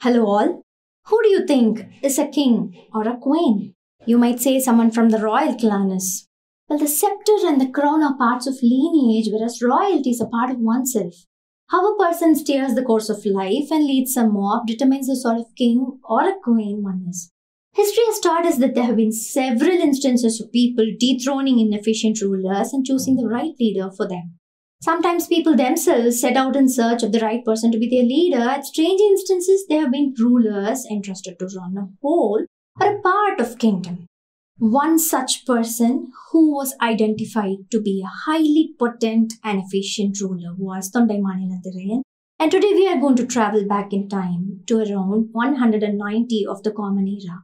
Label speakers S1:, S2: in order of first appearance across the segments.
S1: Hello, all. Who do you think is a king or a queen? You might say someone from the royal clan is. Well, the scepter and the crown are parts of lineage, whereas royalty is a part of oneself. How a person steers the course of life and leads a mob determines the sort of king or a queen one is. History has taught us that there have been several instances of people dethroning inefficient rulers and choosing the right leader for them. Sometimes people themselves set out in search of the right person to be their leader. At strange instances, there have been rulers entrusted to run a whole or a part of kingdom. One such person who was identified to be a highly potent and efficient ruler was Tondaiman Ilanthirayan. And today we are going to travel back in time to around 190 of the Common Era.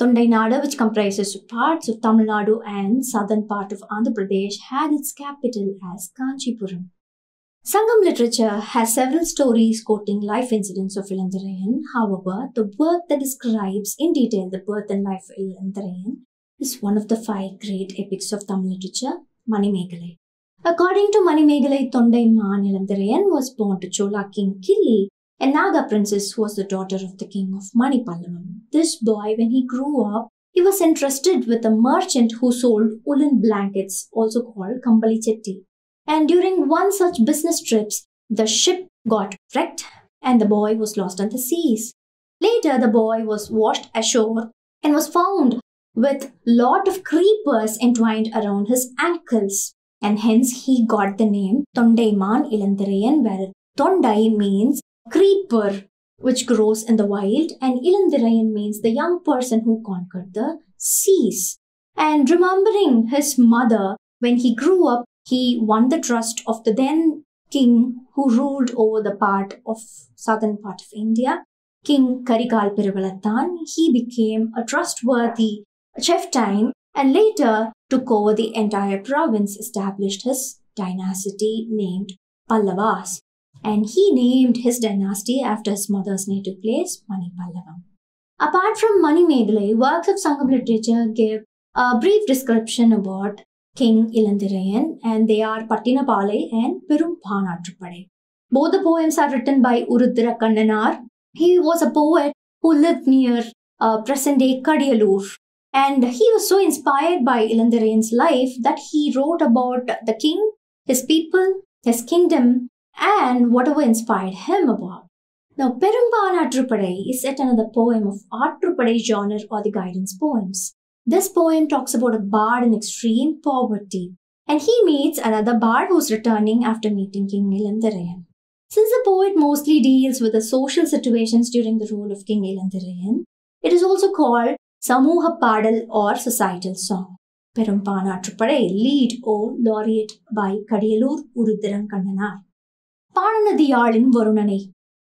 S1: Tondai which comprises parts of Tamil Nadu and southern part of Andhra Pradesh, had its capital as Kanchipuram. Sangam literature has several stories quoting life incidents of Ilanthirayan. However, the work that describes in detail the birth and life of Ilanthirayan is one of the five great epics of Tamil literature, Manimegalai. According to Manimegalai, Tondaiman Ilanthirayan was born to Chola king Kili and Naga princess was the daughter of the king of Manipallavam. This boy, when he grew up, he was entrusted with a merchant who sold woolen blankets, also called Kambali Chetti. And during one such business trips, the ship got wrecked and the boy was lost on the seas. Later, the boy was washed ashore and was found with lot of creepers entwined around his ankles. And hence he got the name Tondaiman Ilanthirayan, where Tondai means creeper which grows in the wild, and Ilanthirayan means the young person who conquered the seas. And remembering his mother, when he grew up, he won the trust of the then king who ruled over the part of southern part of India, King Karikal Peruvalathan. He became a trustworthy chieftain and later took over the entire province, established his dynasty named Pallavas and he named his dynasty after his mother's native place, Manipallavam. Apart from Manimegalai, works of Sangam literature give a brief description about King Ilanthirayan, and they are Pattinapalai and Perumpaanaatrupadai. Both the poems are written by Urudra Kannanar. He was a poet who lived near uh, present-day Kadiyalur. And he was so inspired by Ilanthirayan's life that he wrote about the king, his people, his kingdom, and whatever inspired him about. Now, Perumpaanaatrupadai is yet another poem of Atrupadai genre or the guidance poems. This poem talks about a bard in extreme poverty, and he meets another bard who's returning after meeting King Ilanthirayan. Since the poet mostly deals with the social situations during the rule of King Ilanthirayan, it is also called Samuha Padal or societal song. Perumpaanaatrupadai, lead or laureate by Kadiyalur Urudhiran Kannanar. பானநதியாளின் வருணனை.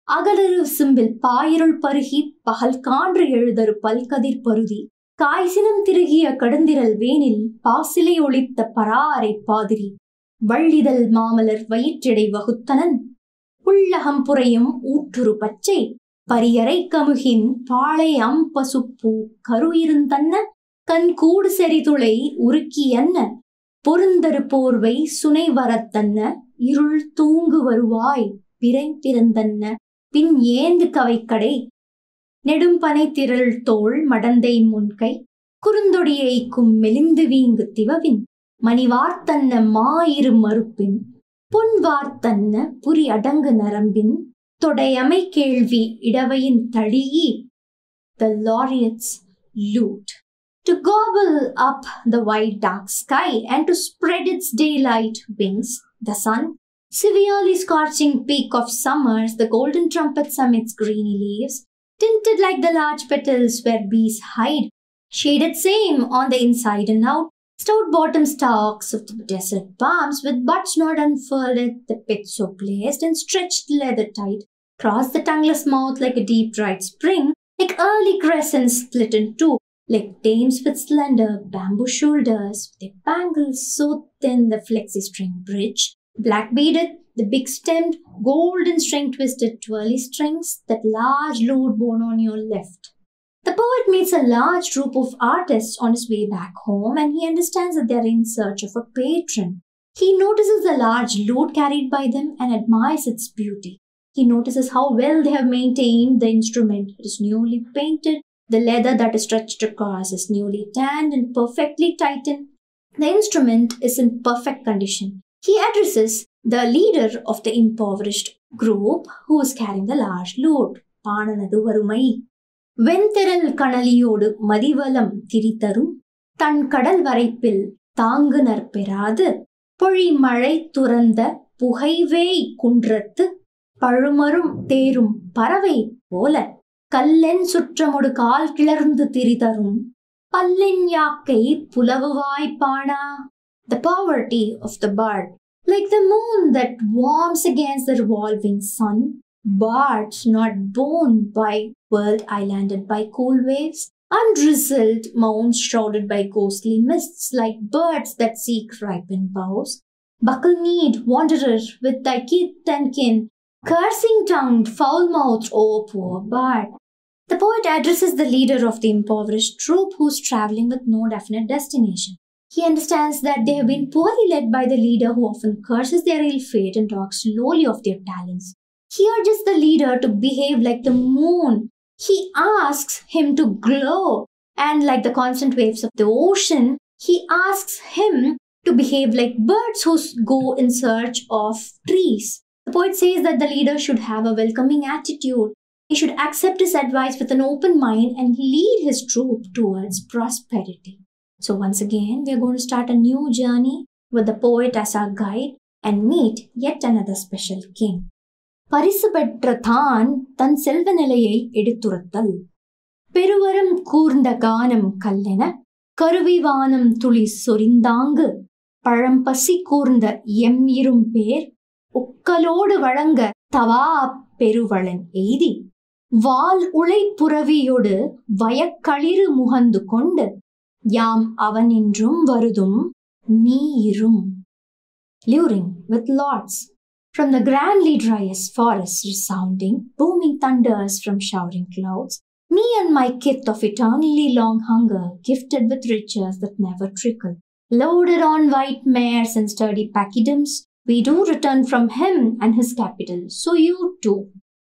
S1: அகலரு சிம்பில் பாயிருள் பருகி பகல் கான்று எழுதரு பல்கதிர் பருதி. காய்சினம் திருகிய கடுந்திரல் வேனில் பாசிலை ஒளித்த பராரை பாதிரி. வள்ளிதழ் மாமலர் வயிற்றடை வகுத்தனன். உள்ளகம் புறையும் ஊற்றுரு பச்சை. பரியறை கமுகின் பாளை அம்பசுப்பூ கருயிருந்தன்ன கண் கூடு செறிதுளை உருக்கியன்ன. பொருந்தரு போர்வை சுனை வரத்தன்ன. இருள் தூங்கு வருவாய் பிறை பிறந்தன்ன பின் ஏந்து கவைக்கடை நெடும்பனை திரள் தோள் மடந்தை முன்கை. குறுந்தொடியைக்கும் மெலிந்து வீங்கு திவவின். மணிவார்த்தன்ன மாயிரு மறுப்பின். பொன் வார்த்தன்ன புரி அடங்கு நரம்பின். தொடையமை கேள்வி இடவையின் தழியி the laureates lute to up the white dark sky and to spread its daylight wings the sun, severely scorching peak of summers, the golden trumpets summits greeny leaves, tinted like the large petals where bees hide, shaded same on the inside and out, stout bottom stalks of the desert palms with buds not unfurled, the pith so placed and stretched leather tight, cross the tongueless mouth like a deep dried spring, like early crescents split in two, like dames with slender bamboo shoulders, with their bangles so thin the flexi string bridge, black beaded, the big stemmed, golden string twisted twirly strings, that large load borne on your left. The poet meets a large group of artists on his way back home and he understands that they are in search of a patron. He notices the large load carried by them and admires its beauty. He notices how well they have maintained the instrument. It is newly painted, the leather that is stretched across is newly tanned and perfectly tightened. The instrument is in perfect condition. He addresses the leader of the impoverished group who is carrying the large load. பாணனது வறுமை. வெண்திரல் கணலியோடு மதிவலம் திரித்தரும். தன் கடல் வரைப்பில் தாங்கு நற்பெறாது பொழி மழை துறந்த புகைவேய் குன்றத்து. பழுமரும் தேரும் பறவை போல. கல்லென் சுற்றமொடு கால் கிளர்ந்து திரிதரும். பல்லென் யாக்கை புலவுவாய்ப்பானா The poverty of the bird, like the moon that warms against the revolving sun, birds not born by world islanded by cool waves, undrizzled mounds shrouded by ghostly mists, like birds that seek ripened boughs. Buckle need, wanderer, with thy kith and kin, cursing tongued, foul mouthed, O poor bard. The poet addresses the leader of the impoverished troop who's traveling with no definite destination. He understands that they have been poorly led by the leader who often curses their ill fate and talks lowly of their talents. He urges the leader to behave like the moon. He asks him to glow, and like the constant waves of the ocean, he asks him to behave like birds who go in search of trees. The poet says that the leader should have a welcoming attitude. He should accept his advice with an open mind and lead his troop towards prosperity. So, once again, we are going to start a new journey with the poet as our guide and meet yet another special king. பரிசு பெற்ற தான் தன் செல்வ நிலையை எடுத்துரைத்தல். பெருவரம் கூர்ந்த கானம் கல்லென கருவி வானம் துளி சொரிந்தாங்கு. பழம்பசி கூர்ந்த எம் இரும் பேர் உக்கலோடு வழங்க தவா பெருவளன் எய்தி. வால் உளை புறவியொடு வயக்களிறு முகந்து கொண்டு யாம் அவனின்றும் வருதும் நீரும் luring with lords from the grandly driest forests resounding, booming thunders from showering clouds, me and my kith of eternally long hunger, gifted with riches that never trickle, loaded on white mares and sturdy pachyderms, we do return from him and his capital, so you too.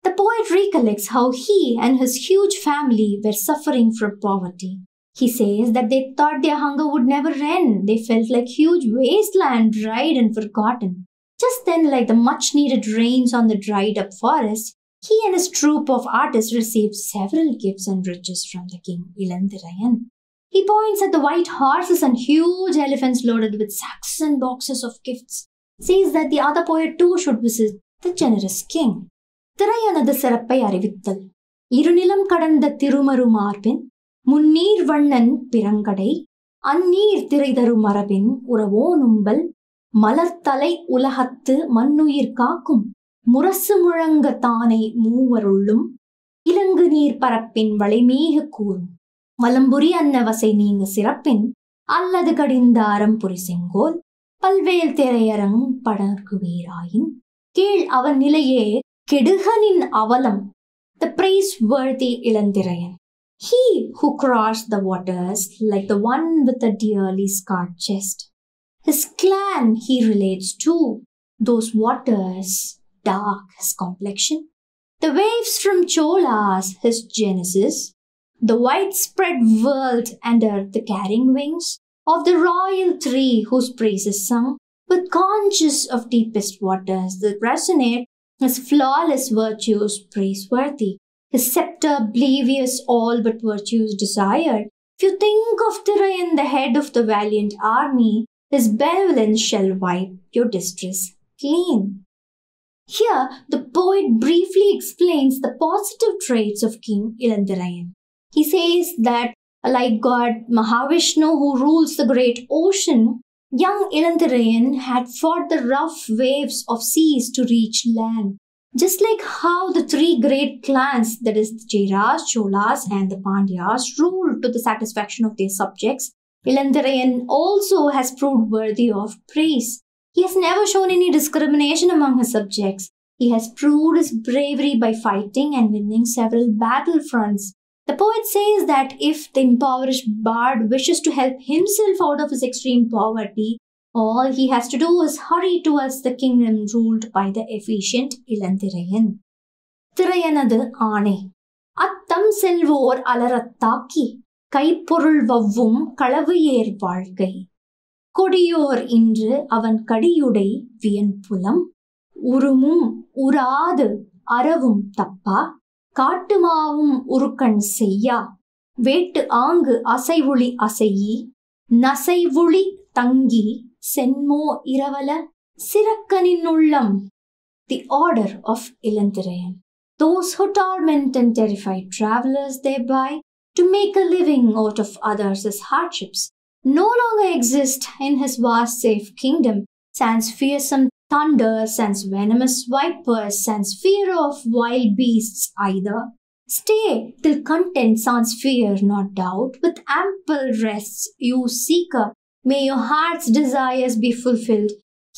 S1: The poet recollects how he and his huge family were suffering from poverty. He says that they thought their hunger would never end. They felt like huge wasteland, dried and forgotten. Just then, like the much needed rains on the dried up forest, he and his troop of artists received several gifts and riches from the king Ilandirayan. He points at the white horses and huge elephants loaded with sacks and boxes of gifts. Says that the other poet too should visit the generous king. திரையனது சிறப்பை அறிவித்தல் இருநிலம் கடந்த திருமரு மார்பின் முன்னீர் வண்ணன் பிறங்கடை அந்நீர் திரை தரும் மரபின் உறவோ நும்பல் மலர்த்தலை உலகத்து மண்ணுயிர் காக்கும் முரசு முழங்க தானை மூவருள்ளும் இலங்கு நீர் பரப்பின் வளைமீக கூறும். மலம்புரி அன்னவசை நீங்க சிறப்பின் அல்லது கடிந்த அறம்புரி செங்கோல் பல்வேல் திரையரங் படர்குவீராயின் கீழ் அவன் நிலையே கெடுகனின் அவலம் the praiseworthy Ilanthiraiyan. He who crossed the waters like the one with a dearly scarred chest. His clan he relates to those waters dark his complexion. The waves from cholas his genesis. The widespread world under the carrying wings of the royal tree whose praises sung with conscious of deepest waters that resonate his flawless virtues praiseworthy, his scepter oblivious all but virtues desire. If you think of Tirayan, the head of the valiant army, his benevolence shall wipe your distress clean. Here, the poet briefly explains the positive traits of King Ilandirayan. He says that, like God Mahavishnu who rules the great ocean, young Ilandirayan had fought the rough waves of seas to reach land. Just like how the three great clans, that is, the Cheras, Cholas, and the Pandyas, ruled to the satisfaction of their subjects, Ilandirayan also has proved worthy of praise. He has never shown any discrimination among his subjects. He has proved his bravery by fighting and winning several battle fronts. The poet says that if the impoverished bard wishes to help himself out of his extreme poverty, all he has to do is hurry towards the kingdom ruled by the efficient Ilanthiraiyan திரையனது ஆணை அத்தம் செல்வோர் அலரத்தாக்கி கைப்பொருள் வவ்வும் களவு ஏர் வாழ்க்கை கொடியோர் இன்று அவன் கடியுடை வியன்புலம் உருமும் உராது அறவும் தப்பா காட்டுமாவும் உருக்கண் செய்யா வேட்டு ஆங்கு அசைவுளி அசையி நசைவுளி தங்கி சென்மோ இரவல சிறக்கனின் உள்ளம் the order of Ilanthiraiyan those who torment and terrify travelers thereby to make a living out of others' hardships no longer exist in his vast safe kingdom sans fearsome thunder sans venomous vipers sans fear of wild beasts either stay till content sans fear not doubt with ample rests you seeker may your heart's desires be fulfilled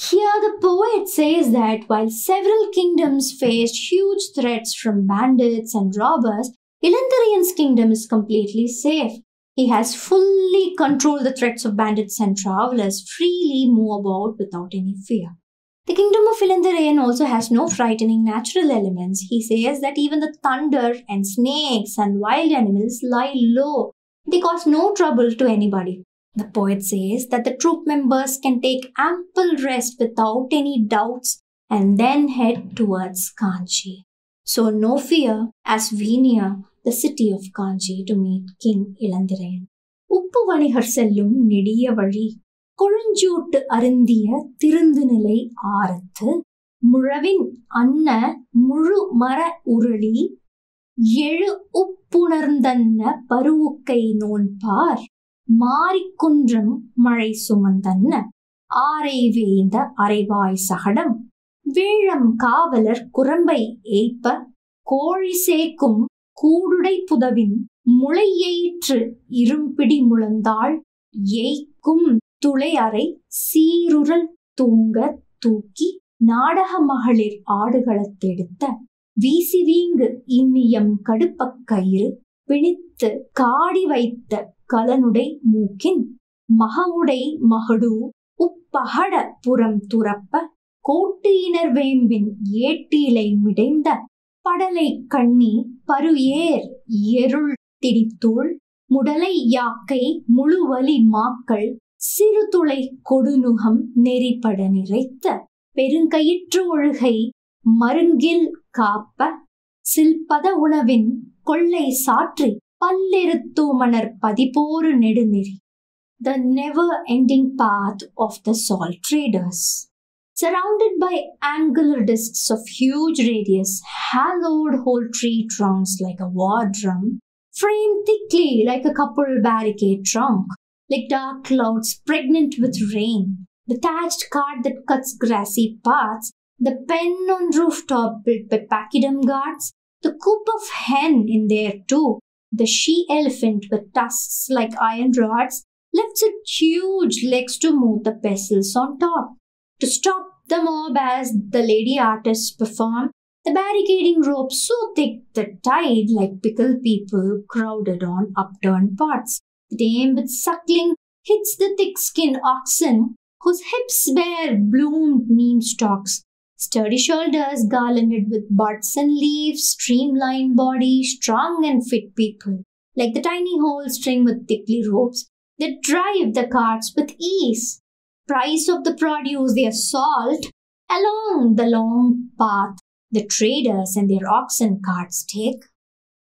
S1: here, the poet says that while several kingdoms faced huge threats from bandits and robbers, Ilantharian's kingdom is completely safe. He has fully controlled the threats of bandits and travelers, freely move about without any fear. The kingdom of Ilantharian also has no frightening natural elements. He says that even the thunder and snakes and wild animals lie low. They cause no trouble to anybody. The poet says that the troop members can take ample rest without any doubts and then head towards Kanchi. So, no fear as we near the city of Kanchi to meet King Ilandirayan. உப்பு வணிகர் செல்லும் நெடிய வழி கொழுஞ்சூட்டு அருந்திய திருந்துநிலை ஆரத்து முழவின் அன்ன முழு மர உருளி எழு உப்புணர்ந்தன்ன பருவுக்கை நோன்பார் மாரிக்குன்றம் மழை சுமந்தன்ன. ஆரை வேந்த அரைவாய் சகடம். வேழம் காவலர் குரம்பை ஏய்ப்ப. கோழி சேக்கும் கூடுடை புதவின் முளையேற்று இரும்பிடி முழந்தாள். ஏய்க்கும் துளையறை சீருரல் தூங்க தூக்கி நாடக மகளிர் ஆடுகளத்தெடுத்த வீசி வீங்கு இன்னியம் கடுப்பக் கயிறு பிணித்து காடி வைத்த கலனுடை மூக்கின் மகவுடை மகடு உப்பகட புறம் துறப்ப கோட்டியினர் வேம்பின் ஏட்டிலை மிடைந்த படலை கண்ணி பரு ஏர் எருள் திடித்தூள் முடலை யாக்கை முழுவலி மாக்கள் சிறு துளை கொடுநுகம் நெறிப்பட நிறைத்த பெருங்கயிற்று ஒழுகை மருங்கில் காப்ப சில்பத உணவின் கொள்ளை சாற்றி பல்லெருத்தூமணர் பதிபோரு நெடுநெறி the never ending path of the salt traders. Surrounded by angular discs of huge radius, hallowed whole tree trunks like a war drum, framed thickly like a couple barricade trunk, like dark clouds pregnant with rain, the thatched cart that cuts grassy paths, the pen on rooftop built by pachyderm guards, the coop of hen in there too, the she elephant with tusks like iron rods lifts its huge legs to move the pestles on top. To stop the mob as the lady artists perform, the barricading ropes so thick that tied like pickled people crowded on upturned pots. The dame with suckling hits the thick-skinned oxen whose hips bear bloomed neem stalks. Sturdy shoulders garlanded with buds and leaves, streamlined body, strong and fit people, like the tiny whole string with thickly ropes that drive the carts with ease. Price of the produce their salt along the long path the traders and their oxen carts take.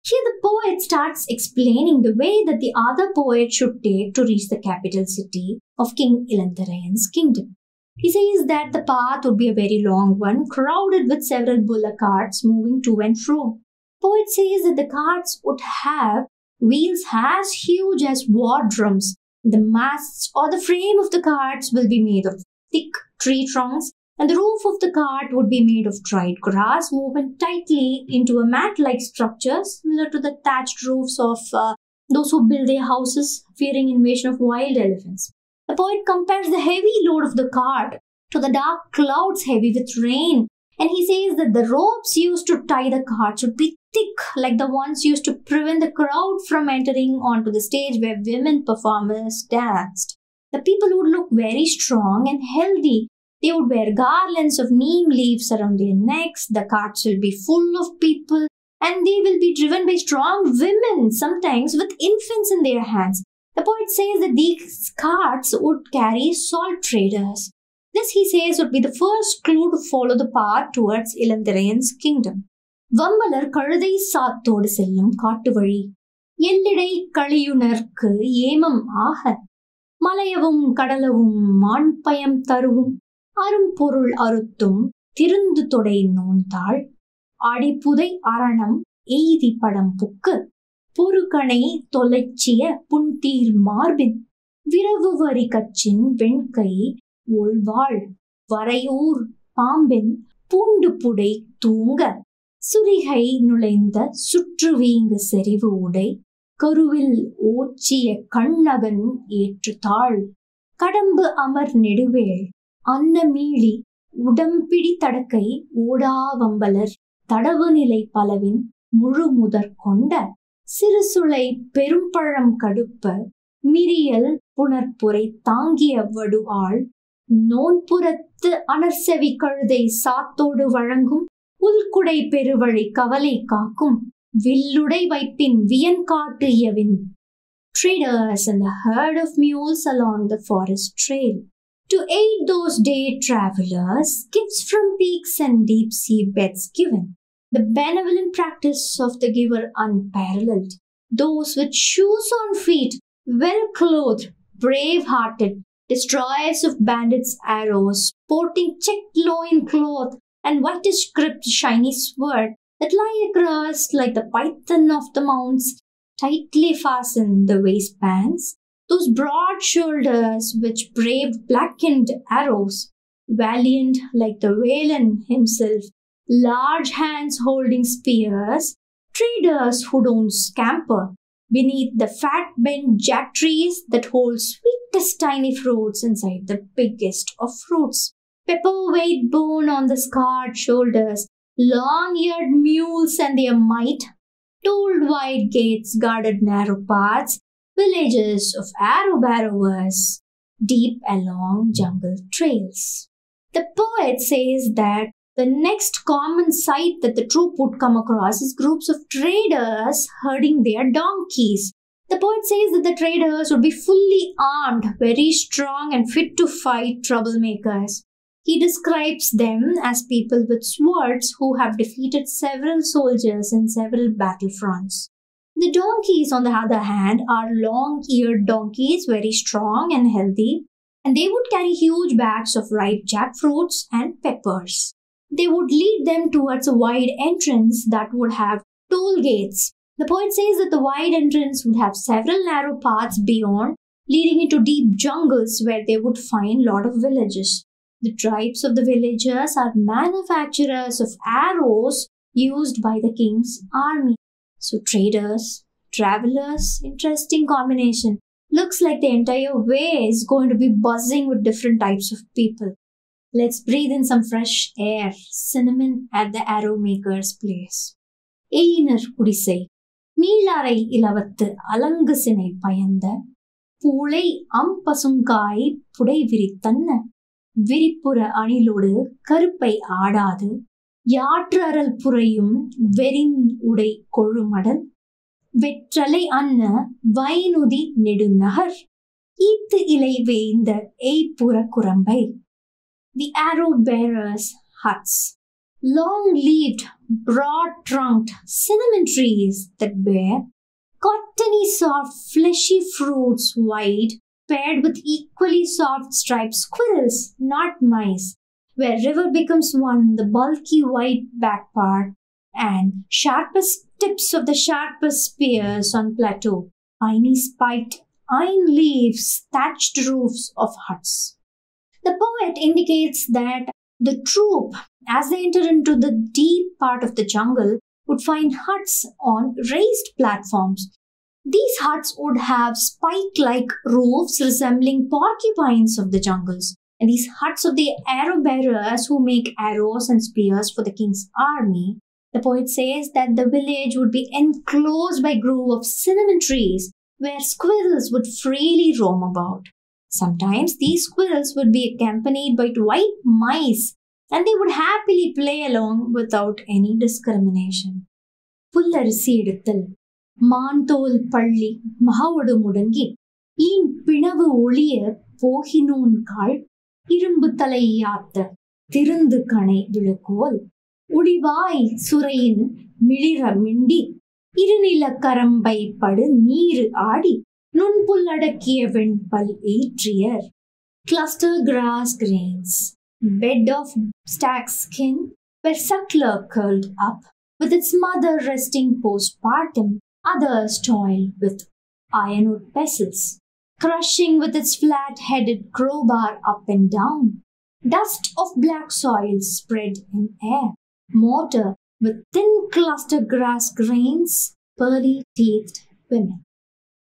S1: Here the poet starts explaining the way that the other poet should take to reach the capital city of King Ilantharayan's kingdom. He says that the path would be a very long one, crowded with several bullock carts moving to and fro. Poet says that the carts would have wheels as huge as war drums. The masts or the frame of the carts will be made of thick tree trunks, and the roof of the cart would be made of dried grass woven tightly into a mat-like structure similar to the thatched roofs of uh, those who build their houses fearing invasion of wild elephants. The poet compares the heavy load of the cart to the dark clouds heavy with rain, and he says that the ropes used to tie the cart should be thick like the ones used to prevent the crowd from entering onto the stage where women performers danced. The people would look very strong and healthy They would wear garlands of neem leaves around their necks. The carts will be full of people and they will be driven by strong women, sometimes with infants in their hands. The poet says that these carts would carry salt traders. This, he says, would be the first clue to follow the path towards Ilanthirayan's kingdom. வம்பலர் கழுதை சாத்தோடு செல்லும் காட்டு வழி எல்லிடை கழியுணர்க்கு ஏமம் ஆக மலையவும் கடலவும் மான்பயம் தருவும் அரும்பொருள் அறுத்தும் திருந்து தொடை நோந்தாள் அடிப்புதை அரணம் எய்தி படம் book பொறுகணை தொலைச்சிய புன்தீர் மார்பின் விரவு வரி கச்சின் வெண்கை ஒள்வாள் வரையூர் பாம்பின் பூண்டு புடை தூங்க சுரிகை நுழைந்த சுற்றுவீங்கு செறிவு உடை கருவில் ஓச்சிய கண்ணகன் ஏற்றுத்தாள் கடம்பு அமர் நெடுவேள் அன்னமீழி உடம்பிடி தடக்கை ஓடாவம்பலர் தடவு நிலை பலவின் முழு முதற் கொண்ட சிறுசுளை பெரும்பழம் கடுப்ப மிரியல் புனர்புரை தாங்கிய வடு ஆள் நோன்புறத்து அனர்செவி கழுதை சாத்தோடு வழங்கும் உள்குடை பெருவழி கவலை காக்கும் வில்லுடை வைப்பின் வியன் காட்டு இயவின் traders and the herd of mules along the forest trail. To aid those day travelers, gifts from peaks and deep sea beds given. The benevolent practice of the giver unparalleled. Those with shoes on feet, well clothed, brave hearted, destroyers of bandits' arrows, sporting checked loin cloth and whitish gripped shiny sword that lie across like the python of the mounts, tightly fastened the waistbands, those broad shoulders which braved blackened arrows, valiant like the Valen himself, large hands holding spears, traders who don't scamper beneath the fat bent jack trees that hold sweetest tiny fruits inside the biggest of fruits. Pepper weight bone on the scarred shoulders, long eared mules and their might, told wide gates guarded narrow paths, villages of arrow barrowers deep along jungle trails. The poet says that the next common sight that the troop would come across is groups of traders herding their donkeys. The poet says that the traders would be fully armed, very strong, and fit to fight troublemakers. He describes them as people with swords who have defeated several soldiers in several battlefronts. The donkeys, on the other hand, are long eared donkeys, very strong and healthy, and they would carry huge bags of ripe jackfruits and peppers. They would lead them towards a wide entrance that would have toll gates. The poet says that the wide entrance would have several narrow paths beyond, leading into deep jungles where they would find lot of villages. The tribes of the villagers are manufacturers of arrows used by the king's army. So, traders, travelers, interesting combination. Looks like the entire way is going to be buzzing with different types of people. Let's breathe in some fresh air, cinnamon at the arrow maker's place. எயினர் குடிசை. மீளாரை இலவத்து அலங்கு சினை பயந்த. பூளை அம்பசுங்காய் புடை விரித்தன்ன. விரிப்புற அணிலோடு கருப்பை ஆடாது. யாற்றரல் புறையும் வெறின் உடை கொழுமடல். வெற்றலை அன்ன வைனுதி நெடுநகர். ஈத்து இலை வேய்ந்த எய்ப்புற குரம்பை. தி arrow bearers huts. Long leaved broad trunked cinnamon trees that bear cottony soft fleshy fruits wide paired with equally soft striped squirrels not mice where river becomes one the bulky white back part and sharpest tips of the sharpest spears on plateau. Piney spiked iron leaves thatched roofs of huts the poet indicates that the troop, as they enter into the deep part of the jungle, would find huts on raised platforms. These huts would have spike like roofs resembling porcupines of the jungles. And these huts of the arrow bearers who make arrows and spears for the king's army, the poet says that the village would be enclosed by grove of cinnamon trees where squirrels would freely roam about. Sometimes these squirrels would be accompanied by white mice and they would happily play along without any discrimination. புல்லரிசி எடுத்தல் மான்தோல் பள்ளி மகவுடு முடங்கி ஈன் பிணவு ஒளிய போகினோன் கால் இரும்பு தலை யாத்த திருந்து கணை விழுக்கோல் உடிவாய் சுரையின் மிளிர Mindy இருநில Karambai படு நீரு ஆடி நுண்புல்லடக்கிய வெண்பல் ஏற்றியர் cluster grass grains, bed of stag skin, where suckler curled up, with its mother resting postpartum, others toiled with ironwood pestles, crushing with its flat-headed crowbar up and down. Dust of black soil spread in air, mortar with thin cluster grass grains, pearly-teethed women.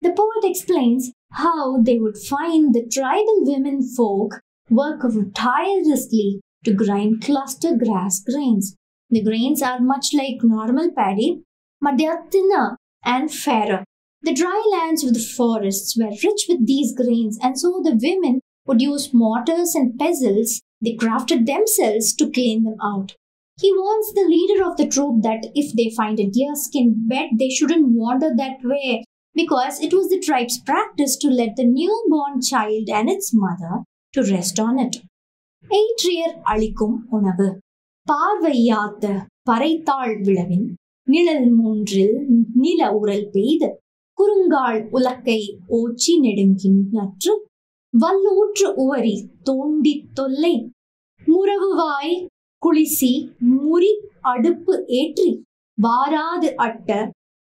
S1: The poet explains how they would find the tribal women folk work tirelessly to grind cluster grass grains. The grains are much like normal paddy, but they are thinner and fairer. The dry lands of the forests were rich with these grains, and so the women would use mortars and pestles they crafted themselves to clean them out. He warns the leader of the troop that if they find a deerskin bed, they shouldn't wander that way because it was the tribe's practice to let the newborn child and its mother to rest on it. எயிற்றியர் அளிக்கும் உணவு பார்வையாத்த பறைத்தாள் விளவின் நிழல் மூன்றில் நில உரல் பெய்து குறுங்கால் உலக்கை ஓச்சி நெடுங்கின் நற்று வல்லூற்று உவரி தோண்டி தொல்லை முறவுவாய் குளிசி முறி அடுப்பு ஏற்றி வாராது அட்ட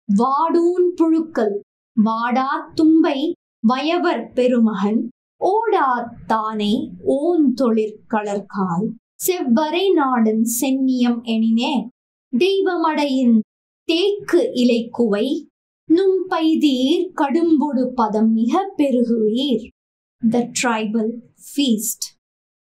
S1: வாடூன் புழுக்கள் வாடா தும்பை வயவர் பெருமகன் ஓடா தானே ஓன் தொழிற்கலர்கால் செவ்வரை நாடன் சென்னியம் எனினே தெய்வமடையின் தேக்கு இலை குவை நும் பைதீர் கடும்பொடு பதம் மிக பெருகுவீர் the tribal feast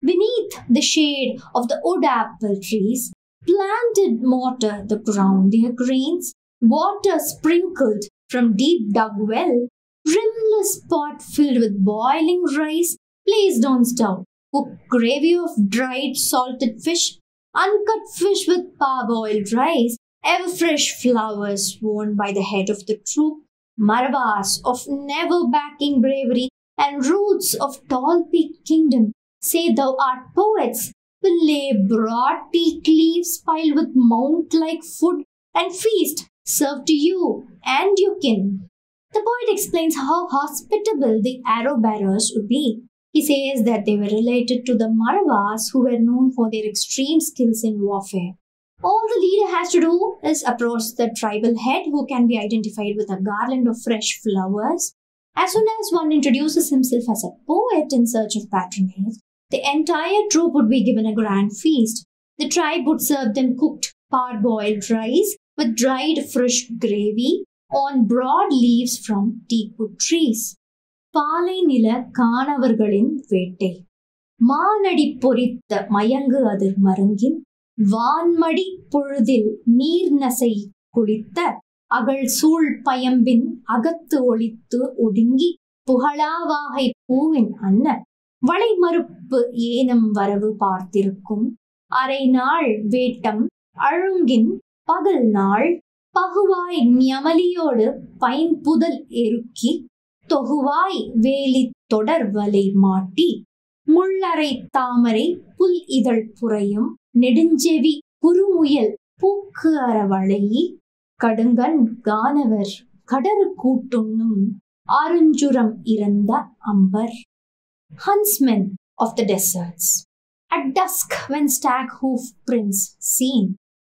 S1: Beneath the shade of the old apple trees, planted mortar the ground their grains, water sprinkled from deep dug well, rimless pot filled with boiling rice placed on stove, cooked gravy of dried salted fish, uncut fish with parboiled rice, ever fresh flowers worn by the head of the troop, maravas of never backing bravery, and roots of tall peak kingdom. Say thou art poets, will lay broad teak leaves piled with mount like food and feast served to you and your kin. The poet explains how hospitable the arrow bearers would be. He says that they were related to the Maravas who were known for their extreme skills in warfare. All the leader has to do is approach the tribal head who can be identified with a garland of fresh flowers. As soon as one introduces himself as a poet in search of patronage, the entire troop would be given a grand feast. The tribe would serve them cooked parboiled rice with dried fresh gravy on broad leaves from teakwood trees. பாலை நில காணவர்களின் வேட்டை. மானடி பொறித்த மயங்கு அதிர் மருங்கின். வான்மடி பொழுதில் நீர் நசை குளித்த அகழ் சூழ் பயம்பின் அகத்து ஒளித்து ஒடுங்கி புகழாவாகை பூவின் அன்ன. வளை மறுப்பு ஏனம் வரவு பார்த்திருக்கும். அரை நாள் வேட்டம் அழுங்கின் பகல் நாள் பகுவாய் ஞமலியோடு பைம்புதல் எருக்கி தொகுவாய் வேலி தொடர் வலை மாட்டி முள்ளரை தாமரை புல் இதழ் புறையும் நெடுஞ்செவி குறுமுயல் பூக்கு அறவளை கடுங்கண் கானவர் கடறு கூட்டுண்ணும் ஆருஞ்சுரம் இறந்த amber. Huntsmen of the deserts At dusk, when stag hoof prints seen,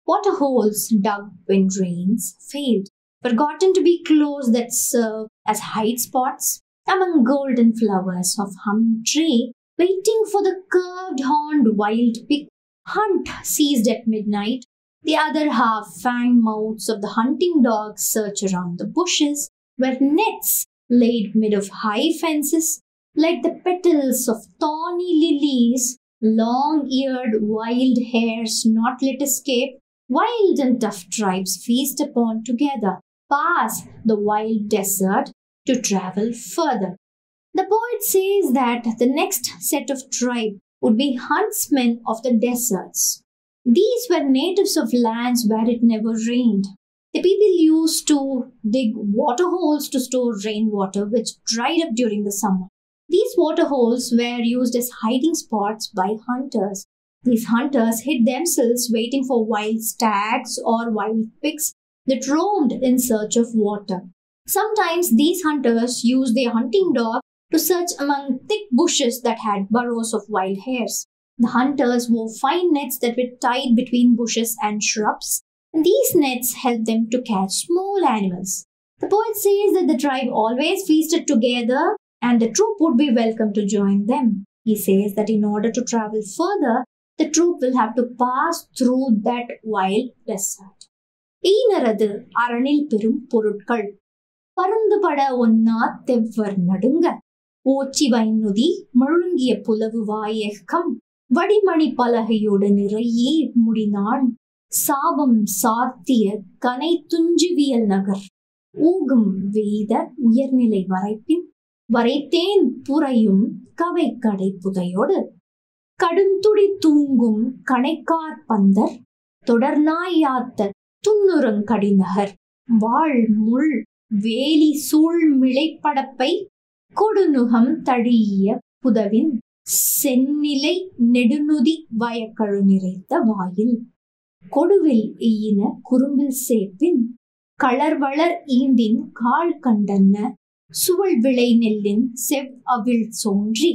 S1: waterholes dug when rains failed, forgotten to be closed that serve as hide spots among golden flowers of humming tree, waiting for the curved horned wild pig, hunt seized at midnight. The other half fanged mouths of the hunting dogs search around the bushes, where nets laid mid of high fences like the petals of thorny lilies, long eared wild hares not let escape, wild and tough tribes feast upon together, pass the wild desert to travel further. The poet says that the next set of tribe would be huntsmen of the deserts. These were natives of lands where it never rained. The people used to dig water holes to store rainwater, which dried up during the summer. These water holes were used as hiding spots by hunters. These hunters hid themselves waiting for wild stags or wild pigs that roamed in search of water. Sometimes these hunters used their hunting dog to search among thick bushes that had burrows of wild hares. The hunters wore fine nets that were tied between bushes and shrubs, and these nets helped them to catch small animals. The poet says that the tribe always feasted together and the troop would be welcome to join them. He says that in order to travel further, the troop will have to pass through that wild desert. ஈனரது அரணில் பெரும் பொருட்கள். பருந்துபட ஒன்னா தெவ்வர் நடுங்க. ஓச்சி வைநுதி முழுங்கிய புலவு வாயகம். வடிமணி பலகையோடு நிறையே முடினான். சாபம் சாத்திய கனை துஞ்சுவியல் நகர். ஊகும் வெய்த உயர்நிலை வரைப்பின். வரைத்தேன் புறையும் கவை கடை புதையோடு. கடுந்துடி தூங்கும் கணைக்கார் பந்தர் தொடர்நாய் யாத்த துன்னுரங்கடிநகர் வாழ் முள் வேலி சூழ் மிளைப்படப்பை கொடுநுகம் தழிய புதவின் செந்நிலை நெடுநுதி வயக்கழு நிறைத்த வாயில். கொடுவில் ஈயின குறும்பில் சேப்பின் களர்வளர் ஈந்தின் கால் கண்டன்ன சுவள் விளை நெல்லின் செவ் அவிழ் சோன்றி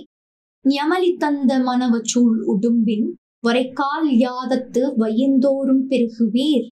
S1: ஞமலி தந்த மனவச்சூழ் உடும்பின் வரைக்கால் யாதத்து வயந்தோறும் பெருகுவீர்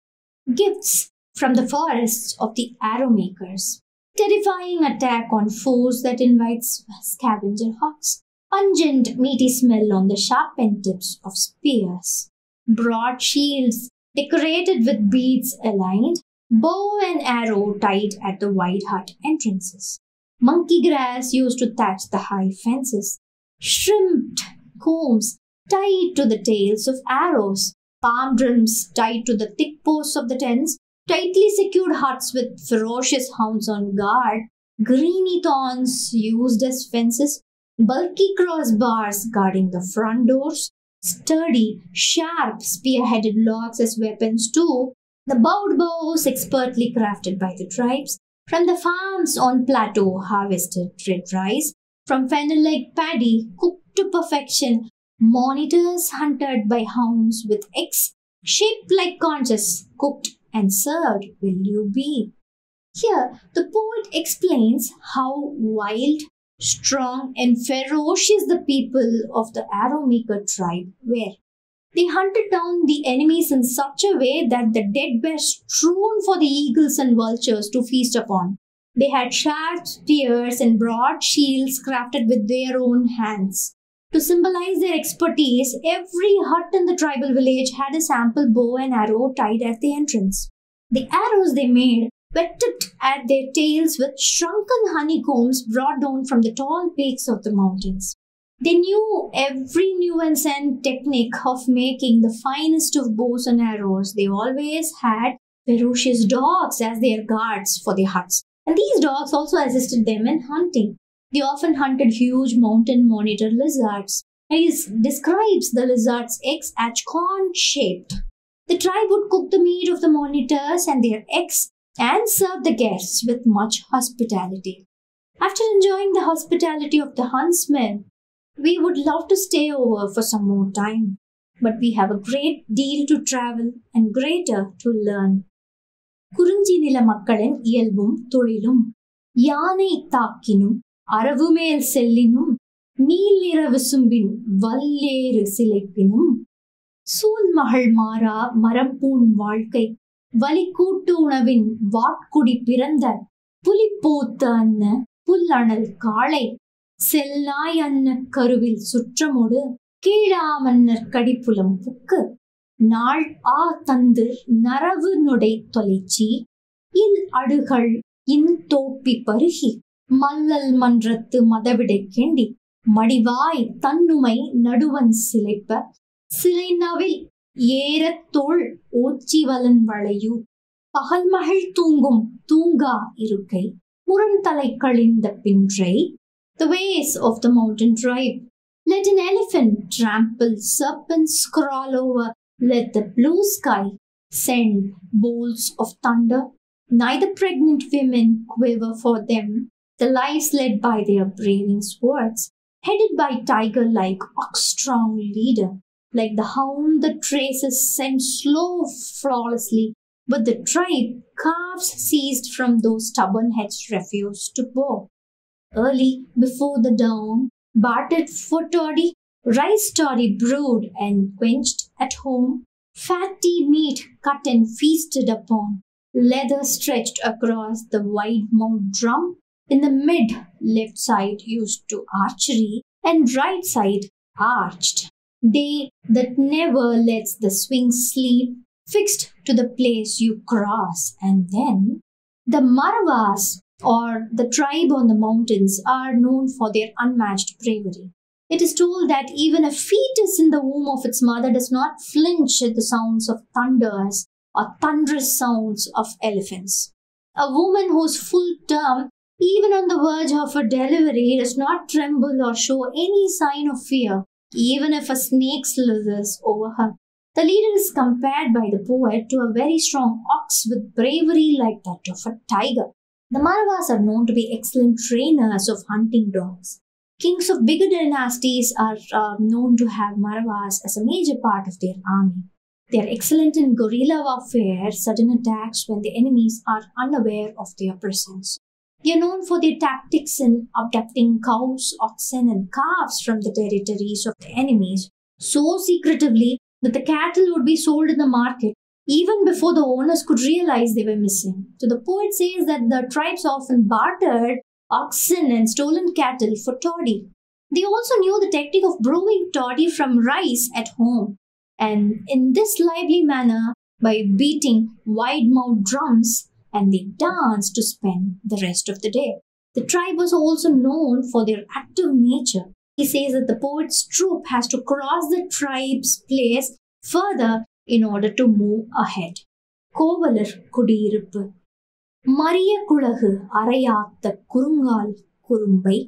S1: gifts from the forests of the arrow makers. Terrifying attack on foes that invites scavenger huts. Pungent meaty smell on the sharpened tips of spears. Broad shields decorated with beads aligned. Bow and arrow tied at the wide hut entrances. Monkey grass used to thatch the high fences. Shrimped combs tied to the tails of arrows palm drums tied to the thick posts of the tents, tightly secured huts with ferocious hounds on guard, greeny thorns used as fences, bulky crossbars guarding the front doors, sturdy, sharp, spear-headed logs as weapons too, the bowed bows expertly crafted by the tribes, from the farms on plateau harvested red rice, from fennel-like paddy cooked to perfection, monitors hunted by hounds with eggs shaped like conches, cooked and served will you be. Here, the poet explains how wild, strong, and ferocious the people of the Arrowmaker tribe were. They hunted down the enemies in such a way that the dead were strewn for the eagles and vultures to feast upon. They had sharp spears and broad shields crafted with their own hands. To symbolize their expertise, every hut in the tribal village had a sample bow and arrow tied at the entrance. The arrows they made were tipped at their tails with shrunken honeycombs brought down from the tall peaks of the mountains. They knew every nuance and technique of making the finest of bows and arrows. They always had ferocious dogs as their guards for their huts. And these dogs also assisted them in hunting. They often hunted huge mountain monitor lizards. He describes the lizards' eggs as corn shaped. The tribe would cook the meat of the monitors and their eggs and serve the guests with much hospitality. After enjoying the hospitality of the huntsmen, we would love to stay over for some more time, but we have a great deal to travel and greater to learn. குறிஞ்சி நில மக்களின் இயல்பும் தொழிலும் யானை தாக்கினும் அரவுமேல் செல்லினும் Neil நிற விசும்பின் வல்லேறு சிலைப்பினும் சூழ்மகள் மாறா மரம்பூன் வாழ்க்கை வலிக்கூட்டு உணவின் வாட்குடி பிறந்த புலிப்பூத்த அன்ன புல்லணல் காளை செல்லாய் அன்ன கருவில் சுற்றமோடு கீழாமன்னர் கடிப்புலம் புக்கு. நாள் ஆ தந்து நரவு நொடை தொலைச்சி இல் அடுகள் இன் தோப்பி பருகி மல்லல் மன்றத்து மதவிடை கேண்டி மடிவாய் தன்னுமை நடுவன் சிலைப்ப சிலைநவில் ஏறத்தோள் ஓச்சிவலன் வளையு பகல்மகள் தூங்கும் தூங்கா இருக்கை முரண்தலை கழிந்த பின்றை the ways of the mountain tribe. Let an elephant trample, serpents crawl over, let the blue sky send bolts of thunder. Neither pregnant women quiver for them, the lives led by their braving swords, headed by tiger like ox strong leader, like the hound the traces send slow flawlessly, but the tribe calves seized from those stubborn heads refused to bow. Early before the dawn, bartered for toddy, rice toddy brewed and quenched at home, fatty meat cut and feasted upon, leather stretched across the wide mouthed drum, in the mid left side used to archery, and right side arched. Day that never lets the swing sleep, fixed to the place you cross, and then the Maravas or the tribe on the mountains are known for their unmatched bravery. It is told that even a fetus in the womb of its mother does not flinch at the sounds of thunders or thunderous sounds of elephants. A woman whose full term, even on the verge of her delivery, does not tremble or show any sign of fear, even if a snake slithers over her. The leader is compared by the poet to a very strong ox with bravery like that of a tiger. The Maravas are known to be excellent trainers of hunting dogs. Kings of bigger dynasties are uh, known to have Maravas as a major part of their army. They are excellent in guerrilla warfare, sudden attacks when the enemies are unaware of their presence. They are known for their tactics in abducting cows, oxen, and calves from the territories of the enemies so secretively that the cattle would be sold in the market even before the owners could realize they were missing. So the poet says that the tribes often bartered oxen and stolen cattle for toddy. They also knew the technique of brewing toddy from rice at home. And in this lively manner, by beating wide mouthed drums, and they danced to spend the rest of the day. The tribe was also known for their active nature. He says that the poet's troop has to cross the tribe's place further in order to move ahead. கோவலர் குடியிருப்பு மரிய குழகு அறையாத்த குறுங்கால் குறும்பை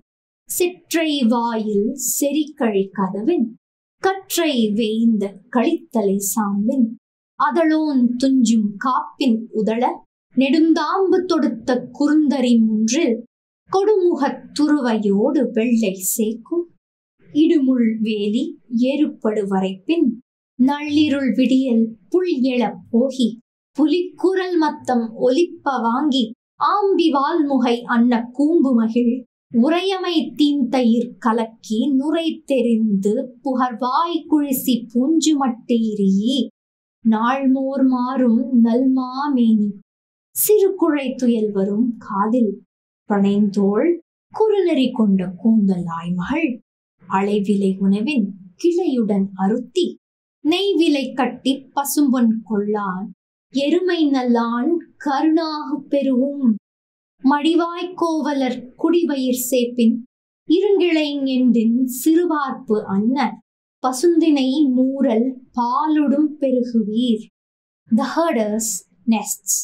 S1: சிற்றை வாயில் செரிக்கழி கதவின் கற்றை வேய்ந்த களித்தலை சாம்பின் அதளோன் துஞ்சும் காப்பின் உதள நெடுந்தாம்பு தொடுத்த குறுந்தரி முன்றில் கொடுமுகத் துருவையோடு வெள்ளை சேக்கும் இடுமுள் வேலி ஏறுபடு வரைப்பின் நள்ளிருள் விடியல் புல் எழப் போகி புலிக்குரல் மத்தம் ஒலிப்ப வாங்கி ஆம்பி வால்முகை அன்ன கூம்பு மகிழ். உரையமை தீந்தயிர் கலக்கி நுரை தெரிந்து புகர்வாய் குழிசி பூஞ்சு மட்டேரி நாள்மோர் மாறும் நல்மாமேனி சிறு குழை துயல் வரும் காதில். பனைந்தோள் குறுநெறி கொண்ட கூந்தல் ஆய்மகள். அலைவிலை உணவின் கிளையுடன் அருத்தி. நெய்விலை கட்டி பசும்பொன் கொள்ளான் எருமை நல்லான் கருணாகு பெருகும் மடிவாய்க்கோவலர் கோவலர் சேப்பின் இருங்கிளைஞெண்டின் சிறுபார்ப்பு அன்ன பசுந்தினை மூரல் பாலுடும் பெருகுவீர் The herders' nests.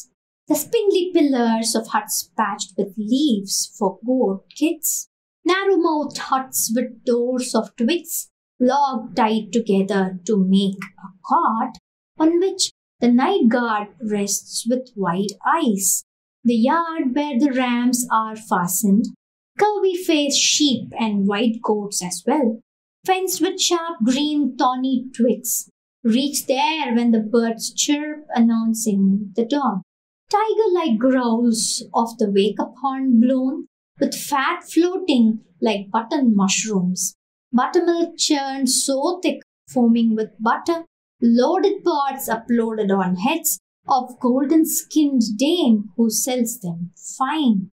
S1: The spindly pillars of huts patched with leaves for goat kids. Narrow-mouthed huts with doors of twigs, log tied together to make a cot on which the night guard rests with wide eyes. The yard where the rams are fastened, curvy-faced sheep and white goats as well, fenced with sharp green thorny twigs, reach there when the birds chirp announcing the dawn. Tiger-like growls of the wake-up horn blown, with fat floating like button mushrooms. Buttermilk churned so thick, foaming with butter, loaded pots uploaded on heads of golden skinned dame who sells them fine,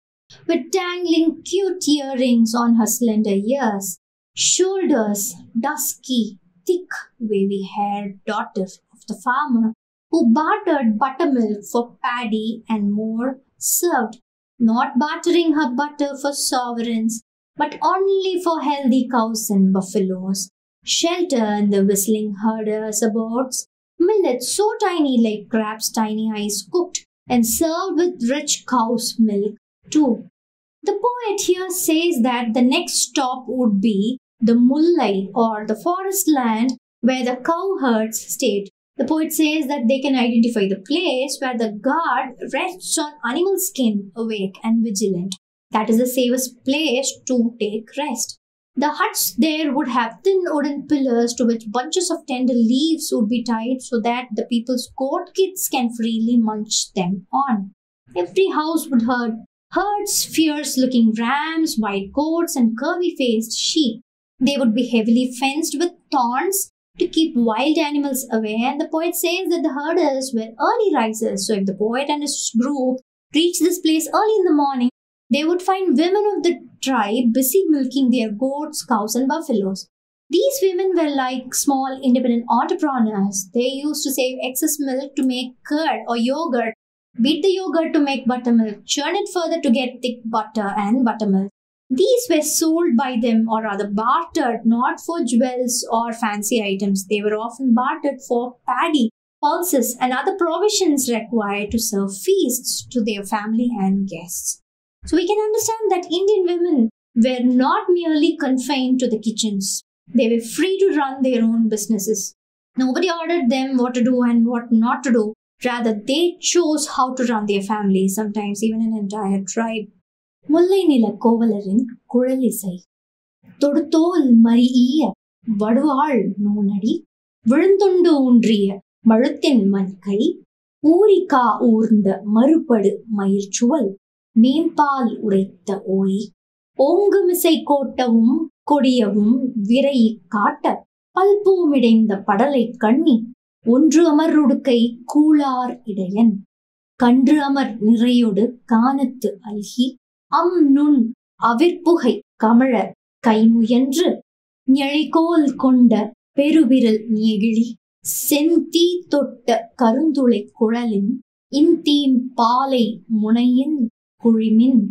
S1: with dangling cute earrings on her slender ears, shoulders dusky, thick, wavy haired daughter of the farmer who bartered buttermilk for paddy and more served, not bartering her butter for sovereigns, but only for healthy cows and buffaloes. Shelter in the whistling herders' abodes, millet so tiny like crab's tiny eyes cooked and served with rich cow's milk too. The poet here says that the next stop would be the Mullai or the forest land where the cowherds stayed. The poet says that they can identify the place where the guard rests on animal skin, awake and vigilant. That is the safest place to take rest. The huts there would have thin wooden pillars to which bunches of tender leaves would be tied so that the people's goat kids can freely munch them on. Every house would herd herds fierce looking rams, white goats, and curvy faced sheep. They would be heavily fenced with thorns to keep wild animals away. And the poet says that the herders were early risers. So if the poet and his group reached this place early in the morning, they would find women of the tribe busy milking their goats, cows, and buffaloes. These women were like small independent entrepreneurs. They used to save excess milk to make curd or yogurt, beat the yogurt to make buttermilk, churn it further to get thick butter and buttermilk. These were sold by them or rather bartered not for jewels or fancy items. They were often bartered for paddy, pulses, and other provisions required to serve feasts to their family and guests. So we can understand that Indian women were not merely confined to the kitchens. They were free to run their own businesses. Nobody ordered them what to do and what not to do. Rather, they chose how to run their family, sometimes even an entire tribe. முல்லை நில கோவலரின் குழலிசை தொடுத்தோல் மறிய வடுவாள் நூனடி விழுந்துண்டு ஊன்றிய மழுத்தின் மண்கை ஊரிக்கா ஊர்ந்த மறுபடு மயிர்ச்சுவல் மேம்பால் உரைத்த ஓய் ஓங்குமிசை கோட்டவும் கொடியவும் விரை காட்ட பல்பூமிடைந்த படலை கண்ணி ஒன்று அமர் உடுக்கை கூளார் இடையன் கன்று அமர் நிறையொடு கானத்து அல்கி அம் நுண் அவிர்புகை கமழ கைமுயன்று ஞழிகோல் கொண்ட பெருவிரல் நெகிழி செந்தீ தொட்ட கருந்துளை குழலின் இன்தீம் பாலை முனையின் குழிமின்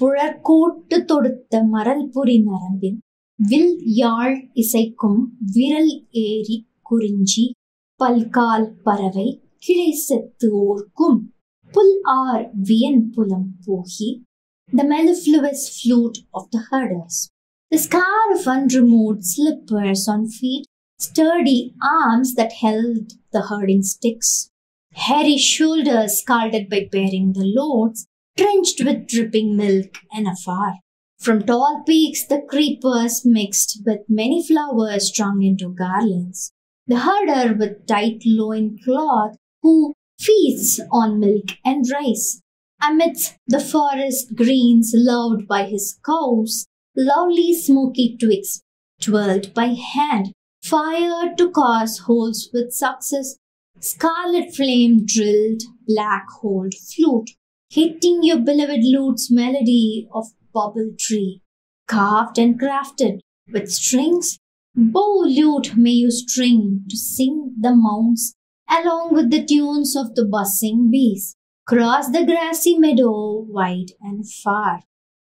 S1: புழற்கோட்டு தொடுத்த மரல் புரி நரம்பின் வில் யாழ் இசைக்கும் விரல் ஏறி குறிஞ்சி பல்கால் பறவை கிளை செத்து ஓர்க்கும் புல் ஆர் வியன் புலம் போகி the mellifluous flute of the herders. The scar of unremoved slippers on feet, sturdy arms that held the herding sticks, hairy shoulders scalded by bearing the loads, drenched with dripping milk and afar. From tall peaks the creepers mixed with many flowers strung into garlands. The herder with tight loin cloth who feasts on milk and rice amidst the forest greens loved by his cows, lovely smoky twigs twirled by hand, fired to cause holes with success, scarlet flame drilled, black holed flute, hitting your beloved lute's melody of bubble tree, carved and crafted with strings. Bow lute may you string to sing the mounts along with the tunes of the buzzing bees cross the grassy meadow wide and far.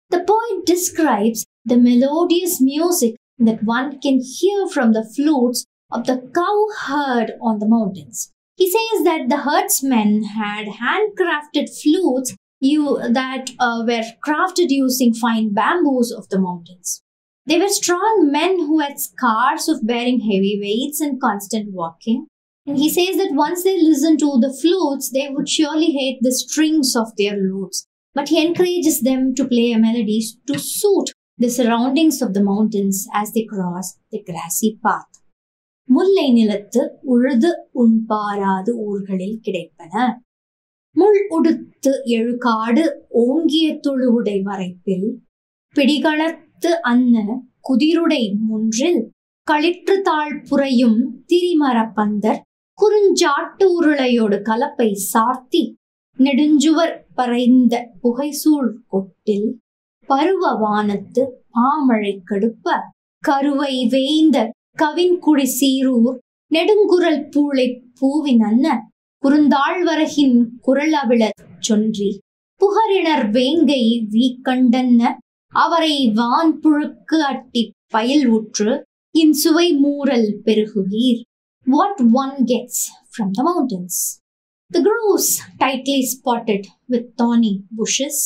S1: The poet describes the melodious music that one can hear from the flutes of the cow herd on the mountains. He says that the herdsmen had handcrafted flutes you, that uh, were crafted using fine bamboos of the mountains. They were strong men who had scars of bearing heavy weights and constant walking. And he says that once they listened to the flutes, they would surely hate the strings of their lutes. But he encourages them to play a melody to suit the surroundings of the mountains as they cross the grassy path. முல்லை நிலத்து உழுது உண்பாராது ஊர்களில் கிடைப்பன. முள் உடுத்து எழுகாடு ஓங்கிய தொழுவுடை வரைப்பில் பிடிகளத்து அன்ன குதிருடை முன்றில் களிற்று தாழ் புறையும் திரிமரப்பந்தர் குறுஞ்சாட்டு உருளையோடு கலப்பை சார்த்தி நெடுஞ்சுவர் பறைந்த புகைசூழ் கொட்டில் பருவ வானத்து பாமழை கடுப்ப கருவை வேய்ந்த கவின்குழி சீரூர் நெடுங்குரல் பூளை பூவின் அல்ல குறுந்தாழ்வரகின் குரலவிழர் சொன்றி புகரினர் வேங்கை வீக்கண்டன்ன அவரை வான் புழுக்கு அட்டி பயில் உற்று இன் சுவை மூரல் பெருகுவீர் what one gets from the mountains The groves, tightly spotted with thorny bushes,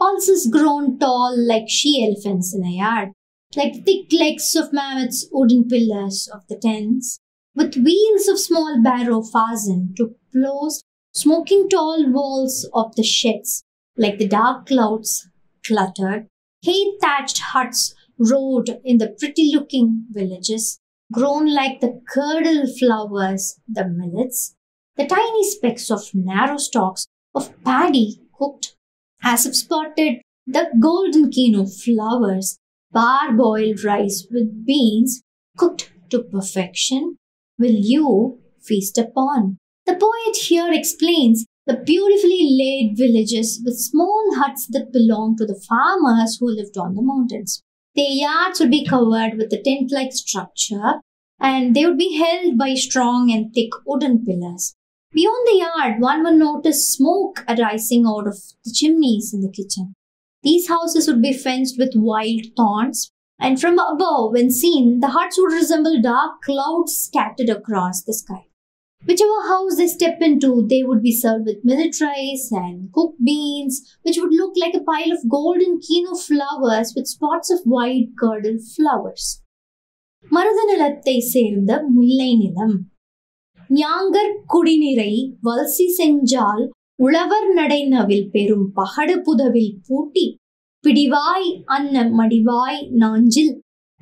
S1: pulses grown tall like she elephants in a yard. Like thick legs of mammoths, wooden pillars of the tents, with wheels of small barrow fastened to plows, smoking tall walls of the sheds, like the dark clouds cluttered, hay thatched huts rode in the pretty looking villages, grown like the curdle flowers, the millets, the tiny specks of narrow stalks of paddy cooked as if spotted the golden kino flowers, parboiled rice with beans cooked to perfection, will you feast upon. The poet here explains the beautifully laid villages with small huts that belong to the farmers who lived on the mountains. Their yards would be covered with a tent like structure and they would be held by strong and thick wooden pillars. Beyond the yard, one would notice smoke arising out of the chimneys in the kitchen. These houses would be fenced with wild thorns, and from above, when seen, the huts would resemble dark clouds scattered across the sky. Whichever house they step into, they would be served with millet rice and cooked beans, which would look like a pile of golden quinoa flowers with spots of white curdle flowers. மருத நிலத்தை சேர்ந்த முல்லை நிலம் ஞாங்கர் குடிநிறை வல்சி செஞ்சால் உழவர் நடைநவில் பெரும் பகடு புதவில் பூட்டி பிடிவாய் அன்ன மடிவாய் நாஞ்சில்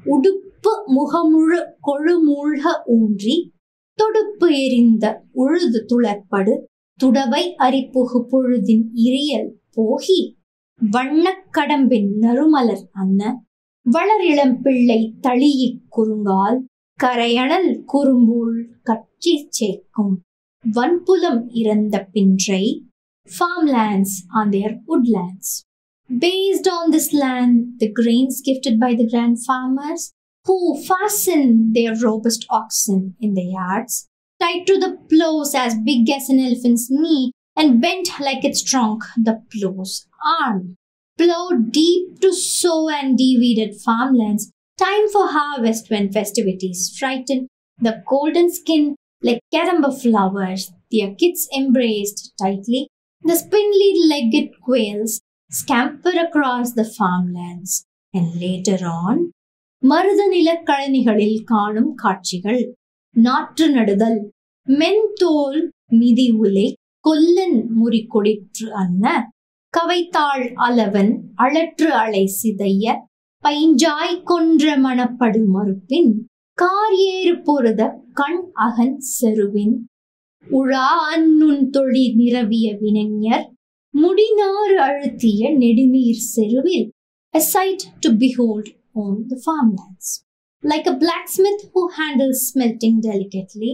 S1: உடுப்பு முகமுழு கொழுமூழ்க ஊன்றி தொடுப்பு எரிந்த உழுது துளற்படு துடவை அரிப்புகு பொழுதின் இரியல் போகி வண்ணக் கடம்பின் நறுமலர் அன்ன வளரிளம் பிள்ளை தளியிக் குறுங்கால் கரையணல் குறும்புள் கட்சி சேர்க்கும் வன்புலம் இறந்த பின்றை farmlands on their woodlands. Based on this land, the grains gifted by the grand farmers, who fasten their robust oxen in the yards, tied to the plows as big as an elephant's knee, and bent like its trunk, the plow's arm. Plowed deep to sow and deweeded farmlands, time for harvest when festivities frighten the golden skin like caramba flowers, their kids embraced tightly. The spindly legged quails scamper across the farmlands, and later on, மருத நிலக்கழனிகளில் காணும் காட்சிகள் நாற்று நடுதல் மென்தோல் மிதி உலை கொல்லன் முறிக்கொடிற்று அன்ன கவைத்தாள் அளவன் அழற்று அலை சிதைய பைஞ்சாய் கொன்ற மணப்படு மறுப்பின் கார் ஏறு பொருத கண் அகன் செருவின் உழா அன்னுன் தொழி நிரவிய வினைஞர் முடிநாறு அழுத்திய நெடுநீர் செருவில் a sight to behold on the farmlands. Like a blacksmith who handles smelting delicately,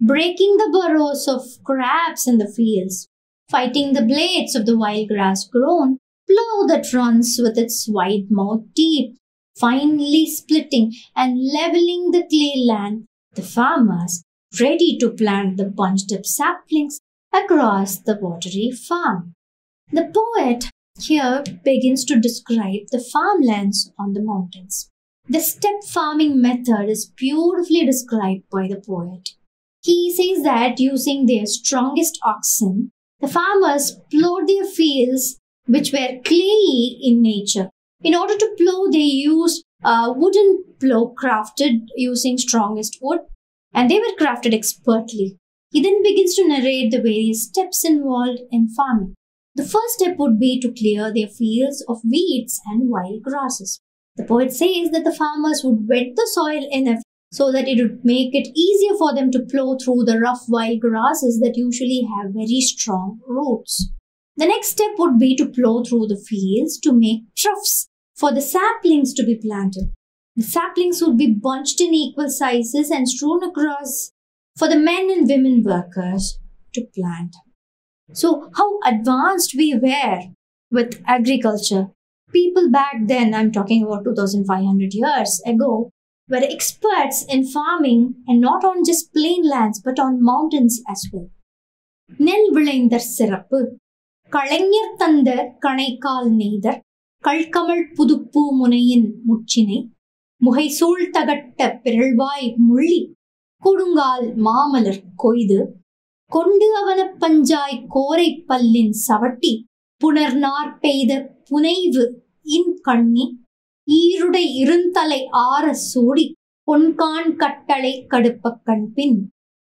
S1: breaking the burrows of crabs in the fields, fighting the blades of the wild grass grown, plow that runs with its wide mouth deep, finely splitting and leveling the clay land, the farmers ready to plant the bunched up saplings across the watery farm. The poet here begins to describe the farmlands on the mountains. The step farming method is beautifully described by the poet. He says that using their strongest oxen, the farmers plowed their fields which were clayey in nature. In order to plow, they used a uh, wooden plow crafted using strongest wood, and they were crafted expertly. He then begins to narrate the various steps involved in farming. The first step would be to clear their fields of weeds and wild grasses. The poet says that the farmers would wet the soil enough so that it would make it easier for them to plow through the rough wild grasses that usually have very strong roots. The next step would be to plow through the fields to make troughs for the saplings to be planted. The saplings would be bunched in equal sizes and strewn across for the men and women workers to plant. So, how advanced we were with agriculture. People back then, I'm talking about 2500 years ago, were experts in farming and not on just plain lands but on mountains as well. நெல் விளைந்தற் சிறப்பு கலைஞர் தந்த கணைக்கால் neither கள்கமழ் புதுப்பூ முனையின் முச்சினை முகைசூழ் தகட்ட பிறழ்வாய் முள்ளி கொடுங்கால் மாமலர் கொய்து கொண்டு அவன பஞ்சாய் கோரை பல்லின் சவட்டி புனர்நார் பெய்த புனைவு இன் கண்ணி ஈருடை இருந்தலை ஆற சூடி பொன்கான் கட்டளை கடுப்ப கண்பின்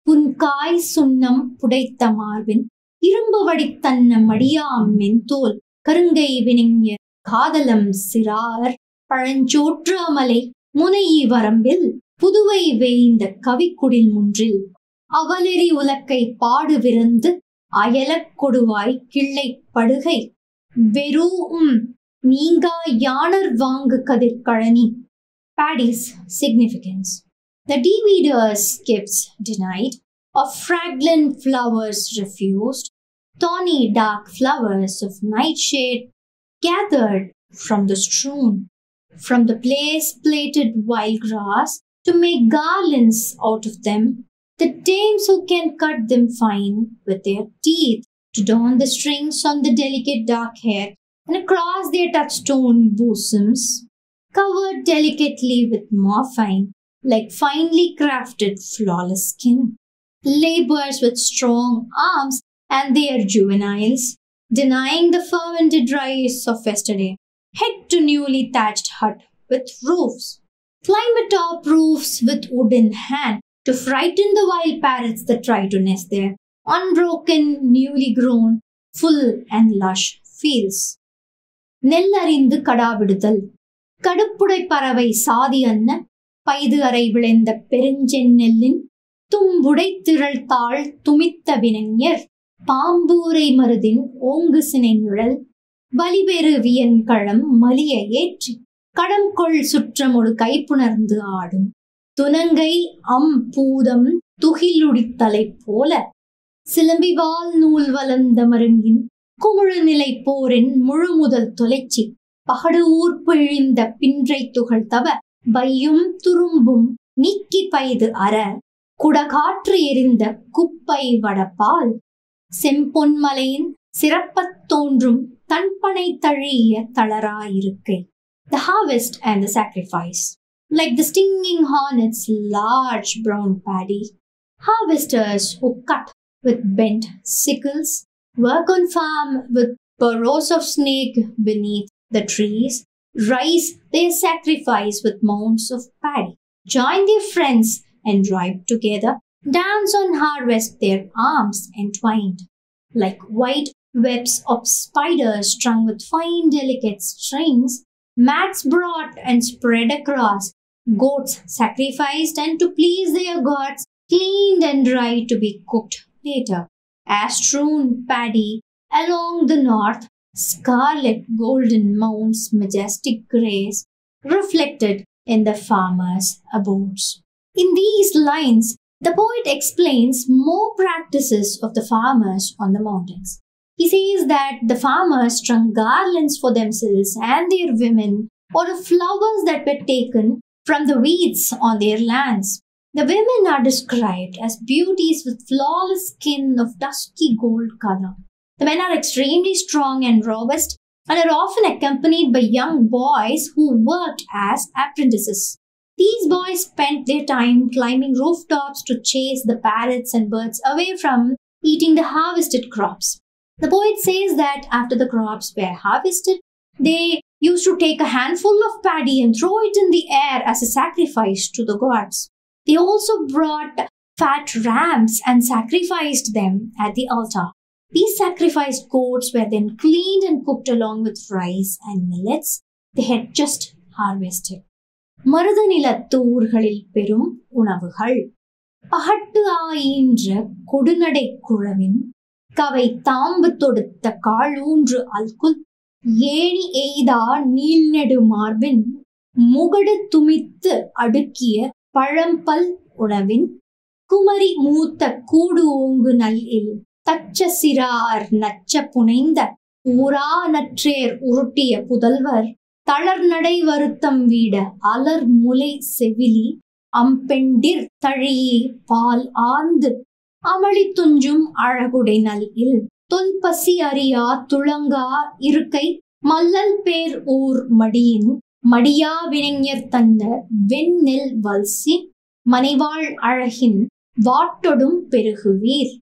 S1: புன்காய் சுண்ணம் புடைத்த மார்பின் இரும்பு வடித்தன்ன மடியாம் மென்தோல் கருங்கை வினிங்கிய காதலம் சிறார் பழஞ்சோற்றாமலை முனையி வரம்பில் புதுவை வேய்ந்த கவிக்குடில் முன்றில் அவலெறி உலக்கை பாடு விருந்து அயலக் கொடுவாய் கிள்ளை படுகை வெறும் நீங்கா யானர் வாங்கு கதிர்கழனி Paddy's significance. The Deweeders gifts denied, of fragrant flowers refused, tawny dark flowers of nightshade gathered from the strewn, from the place plaited wild grass to make garlands out of them, the dames who can cut them fine with their teeth to don the strings on the delicate dark hair and across their touchstone bosoms, covered delicately with morphine like finely crafted flawless skin, labors with strong arms and their juveniles, denying the fermented rice of yesterday, head to newly thatched hut with roofs, climb atop roofs with wooden hand to frighten the wild parrots that try to nest there, unbroken, newly grown, full and lush fields. நெல்லறிந்து கடாவிடுதல் கடுப்புடை பறவை சாதி அன்ன பைது அறை விளைந்த பெருஞ்செந்நெல்லின் தும்புடை திரள் தாழ் துமித்த வினைஞர் பாம்பூரை மருதின் ஓங்கு சினை நிழல் பலிபெரு வியன்களம் மலிய ஏற்றி கடம்கொள் சுற்றமொடு கைப்புணர்ந்து ஆடும். துனங்கை அம் பூதம் துகிலுடித்தலை போல சிலம்பிவால் நூல் வளர்ந்த மருங்கின் குமுழு நிலை போரின் முழுமுதல் தொலைச்சி பகடு ஊர்ப்பிழிந்த பின்றை துகள் தவ பையும் துரும்பும் நீக்கி பைது அற குடகாற்று எரிந்த குப்பை வடப்பால் செம்பொன்மலையின் சிறப்பத் தோன்றும் தன்பனை தழிய தளராயிருக்கை The harvest and the sacrifice. Like the stinging hornet's large brown paddy, harvesters who cut with bent sickles, work on farm with burrows of snake beneath the trees, rise their sacrifice with mounds of paddy, join their friends and drive together, dance on harvest their arms entwined, like white webs of spiders strung with fine delicate strings, mats brought and spread across, goats sacrificed and to please their gods, cleaned and dried to be cooked later, as strewn paddy along the north, scarlet golden mounds majestic grace reflected in the farmers' abodes. In these lines, the poet explains more practices of the farmers on the mountains. He says that the farmers strung garlands for themselves and their women or of flowers that were taken from the weeds on their lands. The women are described as beauties with flawless skin of dusky gold color. The men are extremely strong and robust and are often accompanied by young boys who worked as apprentices. These boys spent their time climbing rooftops to chase the parrots and birds away from eating the harvested crops. The poet says that after the crops were harvested, they used to take a handful of paddy and throw it in the air as a sacrifice to the gods. They also brought fat rams and sacrificed them at the altar. These sacrificed goats were then cleaned and cooked along with rice and millets they had just harvested. மருதநிலத்து ஊர்களில் பெரும் உணவுகள். பகட்டு ஆயின்ற கொடுநடை குழவின் கவை தாம்பு தொடுத்த காழூன்று அல்குல் ஏணி எய்தா நீள்நெடு மார்பின் முகடு துமித்து அடுக்கிய பழம்பல் உணவின் குமரி மூத்த கூடு ஓங்கு நல்லில் தச்ச சிறார் நச்ச புனைந்த ஊரா நற்றேர் உருட்டிய புதல்வர் தளர்நடை வருத்தம் வீட அலர் முலை செவிலி அம்பெண்டிர் தழியே பால் ஆர்ந்து அமளி துஞ்சும் அழகுடை நல்கில் தொல்பசி அறியா துளங்கா இருக்கை மல்லல் பேர் ஊர் மடியின் மடியா வினைஞர் தந்த வெண்ணெல் வல்சி மனைவாள் அழகின் வாட்டொடும் பெருகுவீர்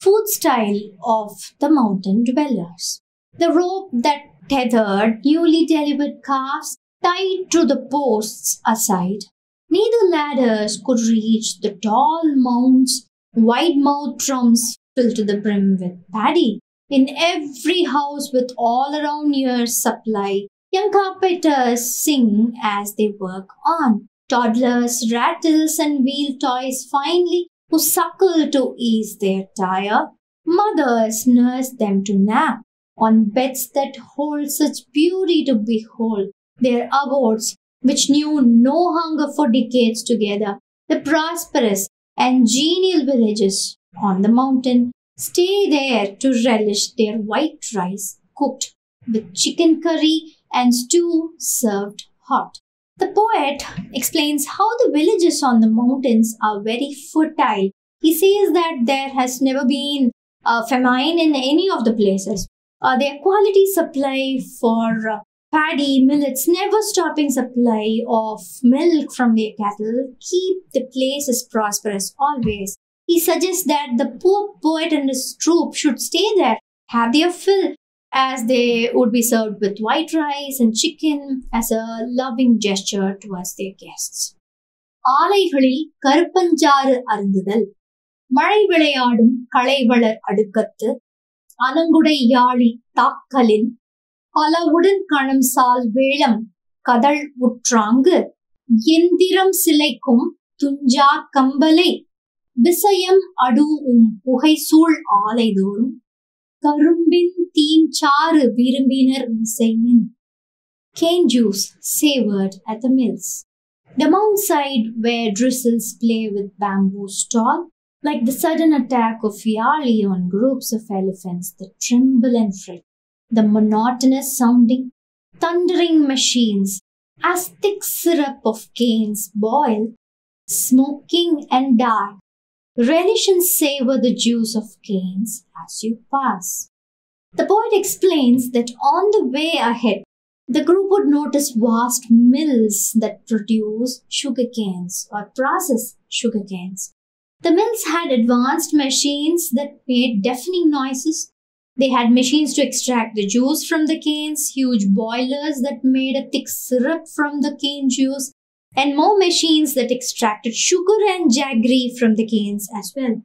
S1: food style of the mountain dwellers. The rope that tethered newly delivered calves tied to the posts aside. Neither ladders could reach the tall mounds, wide mouthed drums filled to the brim with paddy. In every house with all around year's supply, young carpenters sing as they work on. Toddlers, rattles, and wheel toys finally who suckle to ease their tire. Mothers nurse them to nap on beds that hold such beauty to behold. Their abodes, which knew no hunger for decades together, the prosperous and genial villages on the mountain stay there to relish their white rice cooked with chicken curry and stew served hot. The poet explains how the villages on the mountains are very fertile. He says that there has never been a famine in any of the places Uh, their quality supply for uh, paddy, millets, never stopping supply of milk from their cattle keep the places prosperous always. He suggests that the poor poet and his troop should stay there, have their fill, as they would be served with white rice and chicken as a loving gesture towards their guests. ஆலைகளில் கருப்பஞ்சாறு அருந்துதல் மழை விளையாடும் களைவளர் அடுக்கத்து அலங்குடை யாழி தாக்கலின் பலவுடன் கணம் சால் வேளம் கதழ் உற்றாங்கு எந்திரம் சிலைக்கும் துஞ்சா கம்பலை விசயம் அடுவும் புகைசூழ் ஆலைதோறும் கரும்பின் தீஞ்சாறு விரும்பினர் இசைமின் cane juice savored at the mills. The mountainside where drizzles play with bamboo stall, like the sudden attack of Yali on groups of elephants that tremble and fret. The monotonous sounding, thundering machines as thick syrup of canes boil, smoking and dark, relish and savor the juice of canes as you pass. The poet explains that on the way ahead, the group would notice vast mills that produce sugar canes or process sugar canes. The mills had advanced machines that made deafening noises. They had machines to extract the juice from the canes, huge boilers that made a thick syrup from the cane juice, and more machines that extracted sugar and jaggery from the canes as well.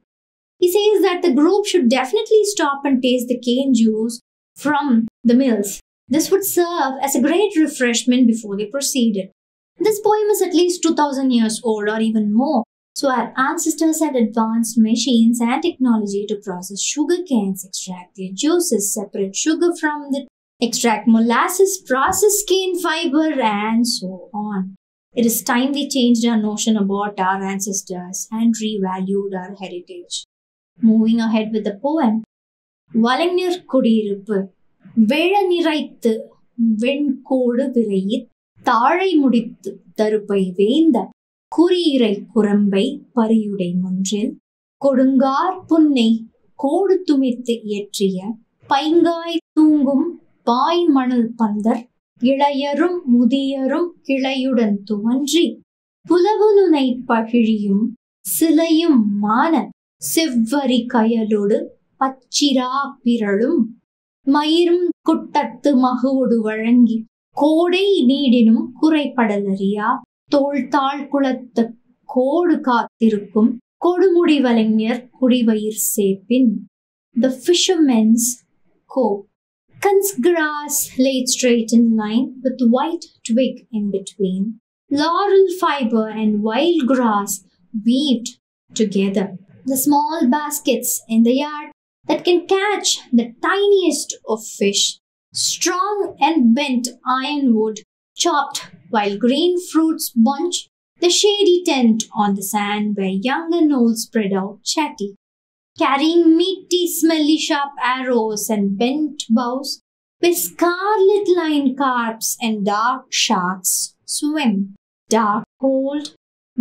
S1: He says that the group should definitely stop and taste the cane juice from the mills. This would serve as a great refreshment before they proceeded. This poem is at least 2000 years old or even more, so our ancestors had advanced machines and technology to process sugar canes, extract their juices, separate sugar from the extract molasses, process cane fiber, and so on. It is time we changed our notion about our ancestors and revalued our heritage. Moving ahead with the poem, வலைஞர் குடியிருப்பு வெழ நிறைத்து வெண்கோடு விரையித் தாழை முடித்து தருப்பை வேந்த குறியிறை குரம்பை பரியுடை முன்றில் கொடுங்கார் புன்னை கோடு துமித்து இயற்றிய பைங்காய் தூங்கும் பாய் மணல் பந்தர் இளையரும் முதியரும் கிளையுடன் துவன்றி புலவுனுனை பகிழியும் சிலையும் மான செவ்வரி கயலோடு பச்சிரா பிறளும் மயிரும் குட்டத்து மகுவோடு வழங்கி கோடை நீடினும் குறைபடலறியா? தோள்தாள் குளத்து கோடு காத்திருக்கும் கொடுமுடி வலைஞர் குடிவயிர் சேப்பின் The fisherman's cope. Cun's grass laid straight in line with white twig in between, laurel fiber and wild grass weaved together. The small baskets in the yard that can catch the tiniest of fish, strong and bent ironwood chopped while green fruits bunch the shady tent on the sand where young and old spread out chatty, carrying meaty, smelly, sharp arrows and bent bows, where scarlet lined carps and dark sharks swim, dark, cold,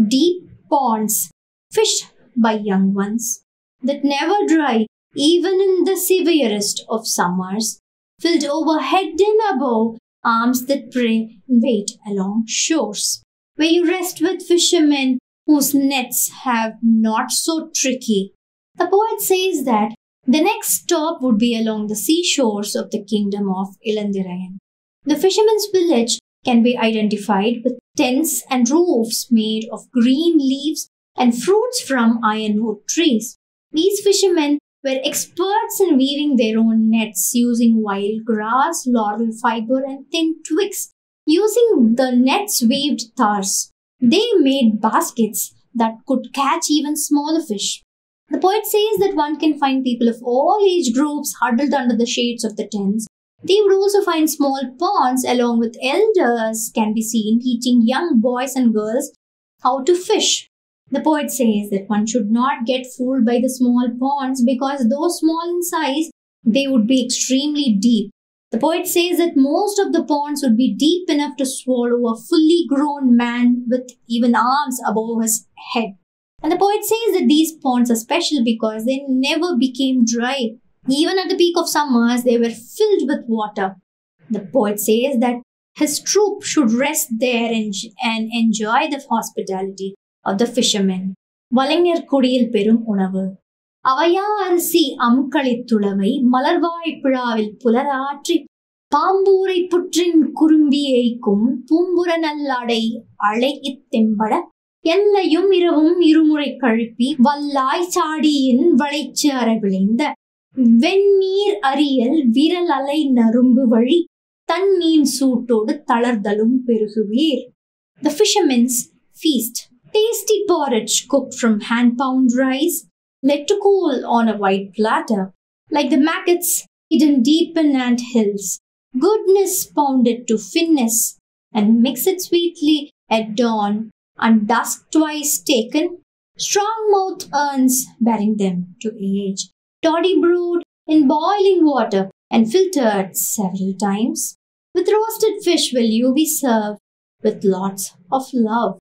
S1: deep ponds fished by young ones that never dry even in the severest of summers, filled overhead and above arms that pray and wait along shores, where you rest with fishermen whose nets have not so tricky. The poet says that The next stop would be along the seashores of the kingdom of Ilanthiraiyan. The fisherman's village can be identified with tents and roofs made of green leaves and fruits from ironwood trees. These fishermen were experts in weaving their own nets using wild grass, laurel fiber, and thin twigs. Using the nets weaved thars, they made baskets that could catch even smaller fish. The poet says that one can find people of all age groups huddled under the shades of the tents. They would also find small ponds along with elders can be seen teaching young boys and girls how to fish. The poet says that one should not get fooled by the small ponds because though small in size, they would be extremely deep. The poet says that most of the ponds would be deep enough to swallow a fully grown man with even arms above his head. And the poet says that these ponds are special because they never became dry. Even at the peak of summers, they were filled with water. The poet says that his troop should rest there and, and enjoy the hospitality of the fishermen. வலைஞர் குடியில் பெரும் உணவு. அவையா அரிசி அமுக்களித்துளவை மலர்வாய் பிழாவில் புலராற்றி பாம்பூரை புற்றின் குறும்பி ஏய்க்கும் பூம்புற நல்லாடை அலை இத்தெம்பட எல்லையும் இரவும் இருமுறை கழுப்பி வல்லாய் சாடியின் வளைச்சு அறவிளைந்த வெந்நீர் அரியல் விரல் அலை நரும்பு வழி தண்ணீர் சூட்டோடு தளர்தலும் பெருகுவீர். The fishermen's feast. Tasty porridge cooked from hand pound rice, let to cool on a white platter, like the maggots hidden deep in ant hills. Goodness pounded to fineness, and mix it sweetly at dawn, and dusk twice taken. Strong mouth urns bearing them to age, toddy brewed in boiling water and filtered several times. With roasted fish will you be served, with lots of love.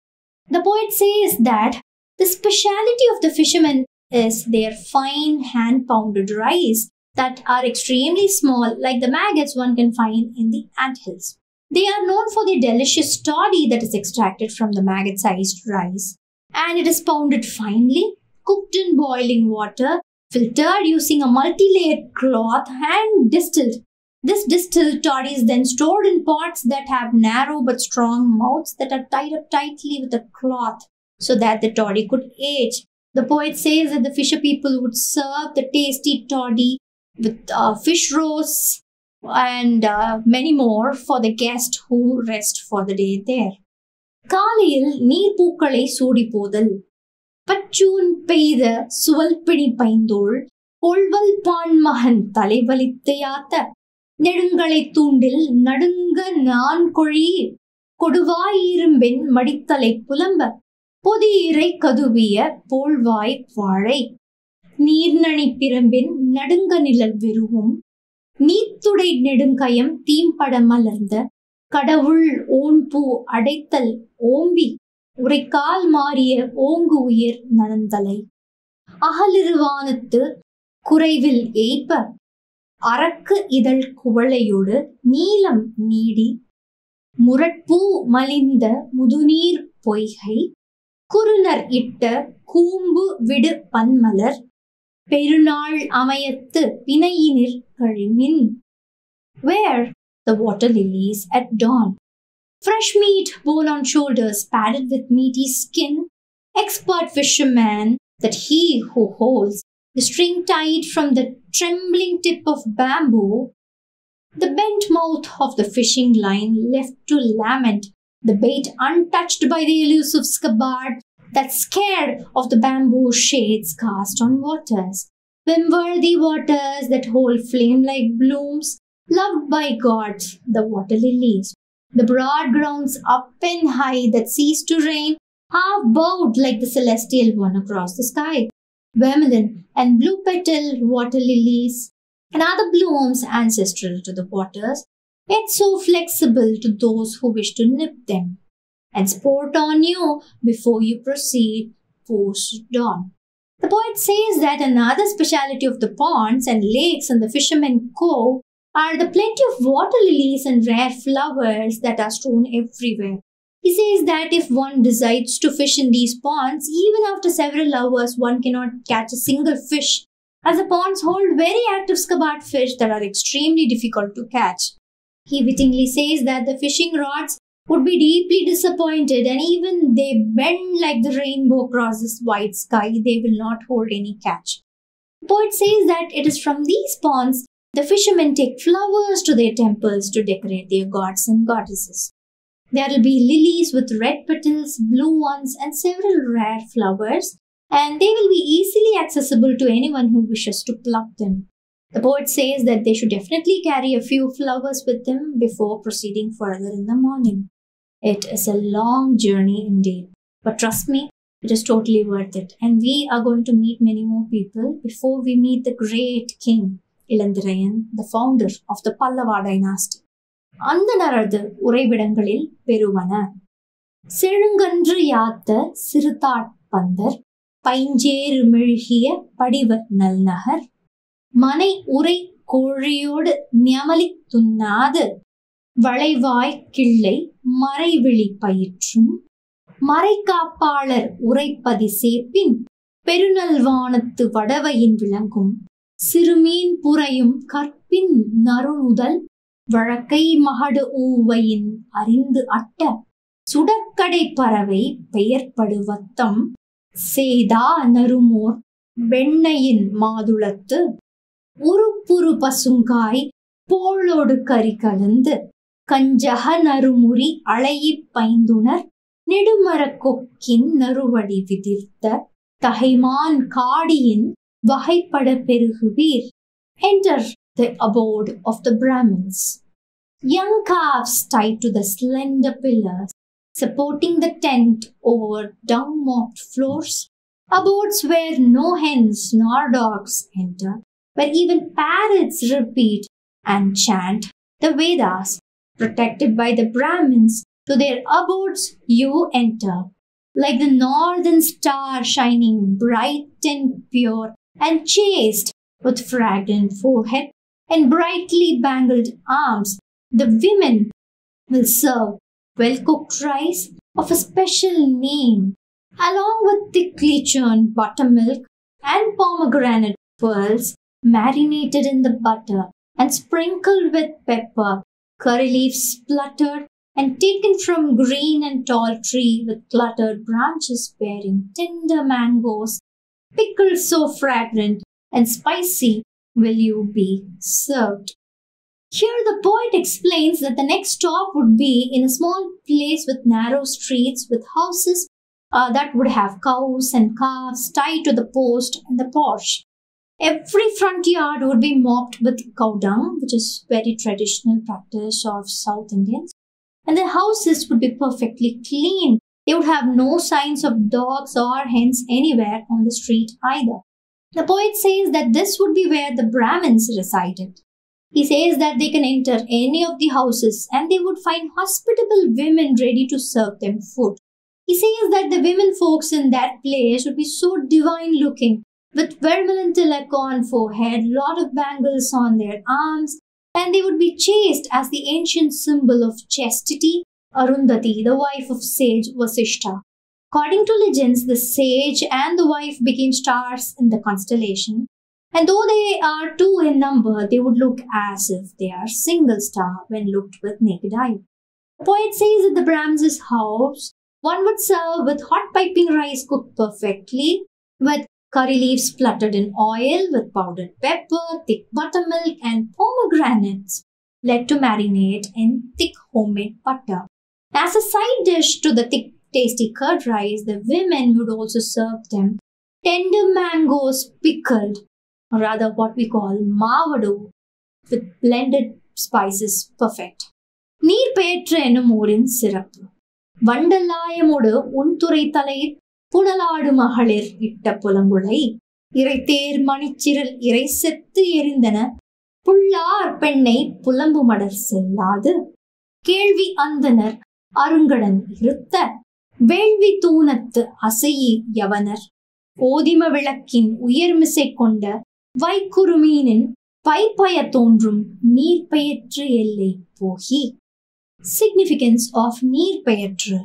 S1: The poet says that the speciality of the fishermen is their fine hand pounded rice that are extremely small, like the maggots one can find in the ant hills. They are known for the delicious toddy that is extracted from the maggot sized rice, and it is pounded finely, cooked in boiling water, filtered using a multi layered cloth, and distilled. This distilled toddy is then stored in pots that have narrow but strong mouths that are tied up tightly with a cloth so that the toddy could age. The poet says that the fisher people would serve the tasty toddy with uh, fish roasts and uh, many more for the guest who rest for the day there. காலையில் நீர் பூக்களை சூடி போதல் பச்சூன் பெய்த சுவல்பிணி பைந்தோள் கொள்வல் பான் மகன் தலைவலித்தையாத்த நெடுங்களை தூண்டில் நடுங்க நான் கொழி கொடுவாயிரும்பெண் மடித்தலை புலம்ப பொதியிரை கதுவிய போல்வாய் வாழை. நீர்நணி பிரம்பின் நடுங்க நிழல் வெறுவும் நீத்துடை நெடுங்கயம் தீம்பட மலர்ந்த கடவுள் ஓன்பூ அடைத்தல் ஓம்பி உரைக்கால் மாறிய ஓங்கு உயிர் நனந்தலை. அகலிருவானத்து குறைவில் ஏய்ப்ப அரக்கு இதழ் குவளையோடு நீலம் நீடி முரட்பூ மலிந்த முதுநீர் பொய்கை குறுநர் இட்ட கூம்பு விடு பன்மலர் பெருநாள் அமையத்து பிணையினிற் கழிமின் Where the water lilies at dawn. Fresh meat borne on shoulders padded with meaty skin, expert fisherman that he who holds the string tied from the trembling tip of bamboo, the bent mouth of the fishing line left to lament, the bait untouched by the elusive scabbard that scared of the bamboo shades cast on waters, swim-worthy waters that hold flame-like blooms, loved by gods, the water lilies. The broad grounds up and high that cease to rain, half bowed like the celestial one across the sky. Vermilion and blue petal water lilies and other blooms ancestral to the waters, yet so flexible to those who wish to nip them and sport on you before you proceed post dawn. The poet says that another speciality of the ponds and lakes in the fishermen cove are the plenty of water lilies and rare flowers that are strewn everywhere. He says that if one decides to fish in these ponds, even after several hours, one cannot catch a single fish as the ponds hold very active scabbard fish that are extremely difficult to catch. He wittingly says that the fishing rods would be deeply disappointed and even they bend like the rainbow across this white sky, they will not hold any catch. The poet says that it is from these ponds the fishermen take flowers to their temples to decorate their gods and goddesses. There will be lilies with red petals, blue ones, and several rare flowers, and they will be easily accessible to anyone who wishes to pluck them. The poet says that they should definitely carry a few flowers with them before proceeding further in the morning. It is a long journey indeed, but trust me, it is totally worth it. And we are going to meet many more people before we meet the great king, Ilanthiraiyan, the founder of the Pallava dynasty. அந்தனரது உறைவிடங்களில் பெறுவன. செழுங்கன்று யாத்த சிறுதாட்பந்தர் பைஞ்சேறு மெழுகிய படிவ நல்நகர் மனை உரை கோழியோடு நியமலி துண்ணாது வளைவாய் கிள்ளை மறைவிழி பயிற்றும் மறைக்காப்பாளர் உரைப்பதி சேப்பின் பெருநல்வானத்து வடவையின் விளங்கும் சிறுமீன் புறையும் கற்பின் நறுநுதல் வழக்கை மகடு ஊவையின் அறிந்து அட்ட சுடற்கடை பறவை பெயர்படுவத்தம் சேதா நறுமோர் வெண்ணையின் மாதுளத்து உருப்புரு பசுங்காய் போளோடு கறி கலந்து கஞ்சக நறுமுறி அளையி பைந்துணர் நெடுமரக் கொக்கின் நறுவடி விதிர்த்த தகைமான் காடியின் வகைப்பட பெருகுவீர். Enter the abode of the Brahmins Young calves tied to the slender pillars supporting the tent over down mopped floors, abodes where no hens nor dogs enter, where even parrots repeat and chant the Vedas. Protected by the Brahmins, to their abodes you enter, like the northern star shining bright and pure and chaste with fragrant forehead and brightly bangled arms. The women will serve well cooked rice of a special name, along with thickly churned buttermilk and pomegranate pearls marinated in the butter and sprinkled with pepper, curry leaves spluttered and taken from green and tall tree with cluttered branches bearing tender mangoes, pickled so fragrant and spicy will you be served. Here, the poet explains that the next stop would be in a small place with narrow streets with houses uh, that would have cows and calves tied to the post and the porch. Every front yard would be mopped with cow dung, which is very traditional practice of South Indians, and the houses would be perfectly clean. They would have no signs of dogs or hens anywhere on the street either. The poet says that this would be where the Brahmins resided. He says that they can enter any of the houses and they would find hospitable women ready to serve them food. He says that the women folks in that place would be so divine looking, with vermilion tilak on forehead, lot of bangles on their arms, and they would be chaste as the ancient symbol of chastity, Arundhati, the wife of sage Vasishta. According to legends, the sage and the wife became stars in the constellation, and though they are two in number, they would look as if they are single star when looked with naked eye. The poet says that the Brahmins' house one would serve with hot piping rice cooked perfectly, with curry leaves splattered in oil, with powdered pepper, thick buttermilk, and pomegranates led to marinate in thick homemade butter. As a side dish to the thick tasty curd rice, the women would also serve them tender mangoes pickled, or rather what we call mavadu, with blended spices perfect. நீர் பெயற்ற எனும் ஊரின் சிறப்பு வண்டல்லாயமோடு உன்துறை தலையில் புனலாடு மகளிர் இட்ட புலங்குழை இறைத்தேர் மணிச்சிரல் இறை செத்து எரிந்தன புல்லார் பெண்ணை புலம்பு மடர் செல்லாது கேள்வி அந்தனர் அருங்கடன் இருத்த வேள்வி தூணத்து அசையி யவனர் ஓதிம விளக்கின் உயர்மிசை கொண்ட வைக்குருமீனின் பைப்பய தோன்றும் நீர்பெயற்று எல்லை போகி significance of நீர்பெயற்று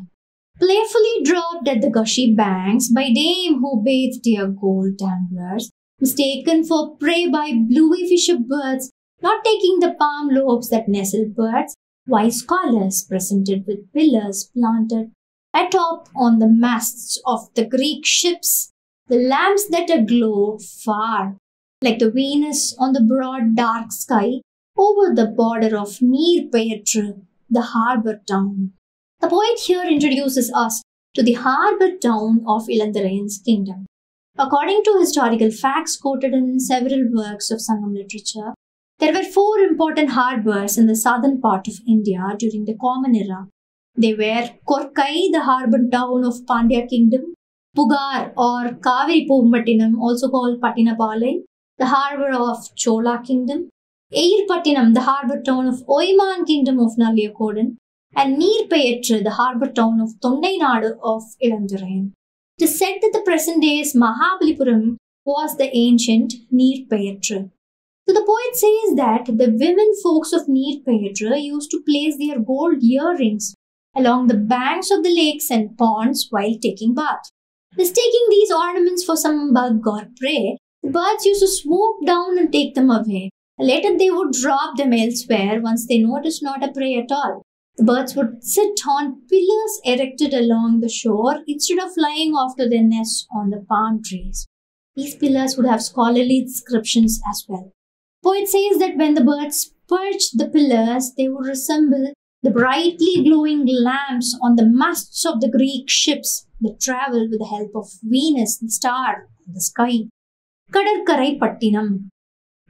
S1: playfully dropped at the gushy banks by dame who bathed their gold danglers mistaken for prey by bluey fisher birds, not taking the palm lobes that nestle birds, wise scholars presented with pillars planted atop on the masts of the Greek ships, the lamps that aglow far, like the Venus on the broad dark sky over the border of Near Petra, the harbor town. The poet here introduces us to the harbor town of Ilanthiraiyan's kingdom. According to historical facts quoted in several works of Sangam literature, there were four important harbors in the southern part of India during the Common Era. They were Korkai, the harbor town of Pandya kingdom, Pugar or Kaveri also called Pattinapalai, the harbor of Chola kingdom, Eirpattinam, the harbor town of Oiman kingdom of Naliyakodan, and Neer Payatru, the harbor town of Tondainadu of Ilanthiraiyan. It is said that the present day's Mahabalipuram was the ancient Neer So the poet says that the women folks of Neer used to place their gold earrings along the banks of the lakes and ponds while taking bath. Mistaking these ornaments for some bug or prey, birds used to swoop down and take them away. Later, they would drop them elsewhere once they noticed not a prey at all. The birds would sit on pillars erected along the shore instead of flying off to their nests on the palm trees. These pillars would have scholarly inscriptions as well. Poet says that when the birds perched the pillars, they would resemble the brightly glowing lamps on the masts of the Greek ships that traveled with the help of Venus, the star, in the sky. கடற்கரை பட்டினம்.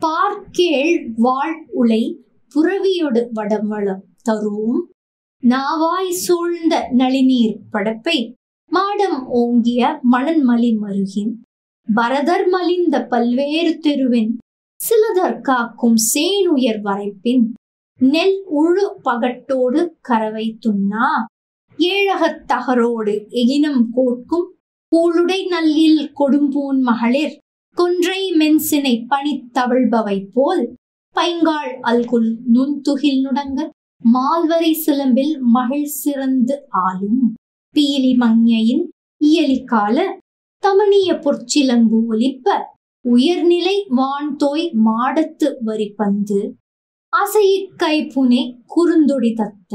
S1: பார்க்கேள் வாழ் உலை புறவியொடு வடவளம் தரும். நாவாய் சூழ்ந்த நளிநீர் படப்பை மாடம் ஓங்கிய மணன்மலி மருகின். பரதர் மலிந்த பல்வேறு தெருவின் சிலதர் காக்கும் சேனுயர் வரைப்பின். நெல் உழு பகட்டோடு கரவை துண்ணா. ஏழகத் தகரோடு எகினம் கோட்கும். கூழுடை நல்லில் கொடும்பூன் மகளிர் கொன்றை மென்சினை பணித்தவழ்பவை போல் பைங்காள் அல்குல் நுண்துகில் நுடங்க மால்வரை சிலம்பில் மகிழ் சிறந்து ஆளும். பீலி மங்கையின் இயலிக்கால தமணிய பொற்சிலம்பு ஒலிப்ப உயர்நிலை வான்தோய் மாடத்து வரிப்பந்து. அசையிக் புனே குறுந்தொடி தத்த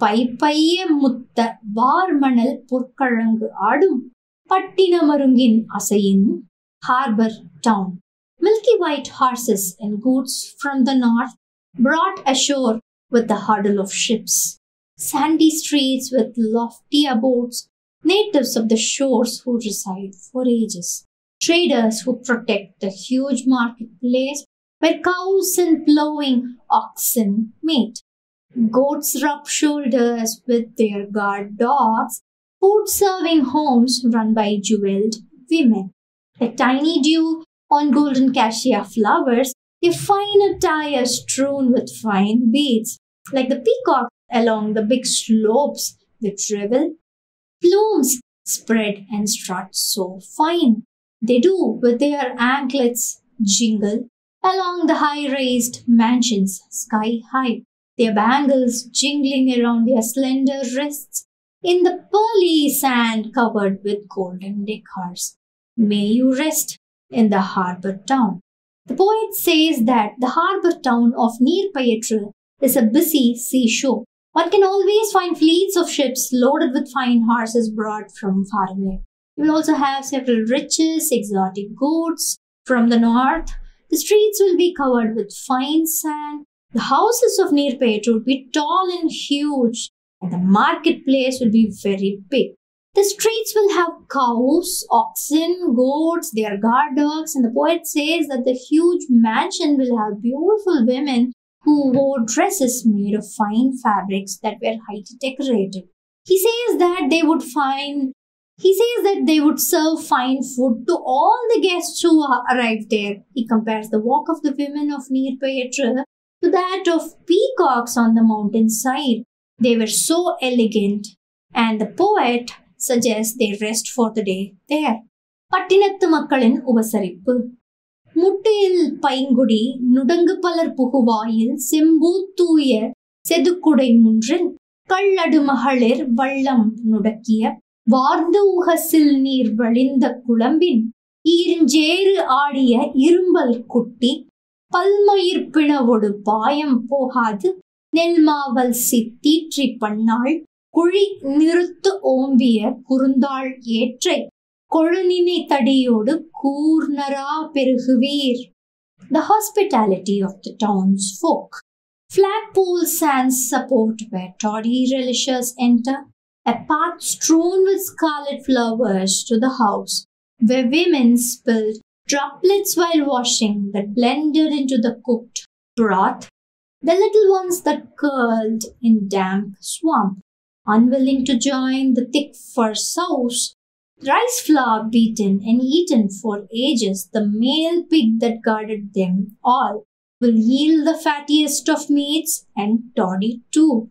S1: பைப்பைய முத்த வார்மணல் பொற்கழங்கு ஆடும் பட்டினமருங்கின் அசையின் harbor town. Milky white horses and goods from the north brought ashore with the huddle of ships. Sandy streets with lofty abodes, natives of the shores who reside for ages. Traders who protect the huge marketplace where cows and plowing oxen meet. Goats rub shoulders with their guard dogs, food serving homes run by jeweled women. Like tiny dew on golden cassia flowers, their fine attire strewn with fine beads. Like the peacock along the big slopes, with rivel plumes spread and strut so fine. They do with their anklets jingle along the high raised mansions sky high, their bangles jingling around their slender wrists in the pearly sand covered with golden decors. May you rest in the harbor town. The poet says that the harbor town of Neer Payatru is a busy seashore. One can always find fleets of ships loaded with fine horses brought from far away. You will also have several riches, exotic goods from the north. The streets will be covered with fine sand. The houses of Neer Payatru will be tall and huge, and the marketplace will be very big. The streets will have cows, oxen, goats, their guard dogs, and the poet says that the huge mansion will have beautiful women who wore dresses made of fine fabrics that were highly decorated. He says that they would find he says that they would serve fine food to all the guests who arrived there. He compares the walk of the women of Near Payatra to that of peacocks on the mountainside. They were so elegant, and the poet suggests they rest for the day there. பட்டினத்து மக்களின் உபசரிப்பு முட்டையில் பைங்குடி நுடங்கு பலர் புகுவாயில் செம்பூ தூய செதுக்குடை முன்றில் கள்ளடு மகளிர் வள்ளம் நுடக்கிய வார்ந்து உகசில் நீர் வழிந்த குழம்பின் ஈரிஞ்சேறு ஆடிய இரும்பல் குட்டி பல்மயிர் பிணவொடு பாயம் போகாது நெல்மாவல் சித்தீற்றி பண்ணாள் குழி நிறுத்து ஓம்பிய குறுந்தாள் ஏற்றை கொழுநினை தடியோடு கூர்ணரா பெருகுவீர் The hospitality of the town's folk. Flagpoles and support where toddy relishers enter, a path strewn with scarlet flowers to the house, where women spilled droplets while washing that blended into the cooked broth, the little ones that curled in damp swamp, unwilling to join the thick fur souse, rice flour beaten and eaten for ages, the male pig that guarded them all will yield the fattiest of meats and toddy too.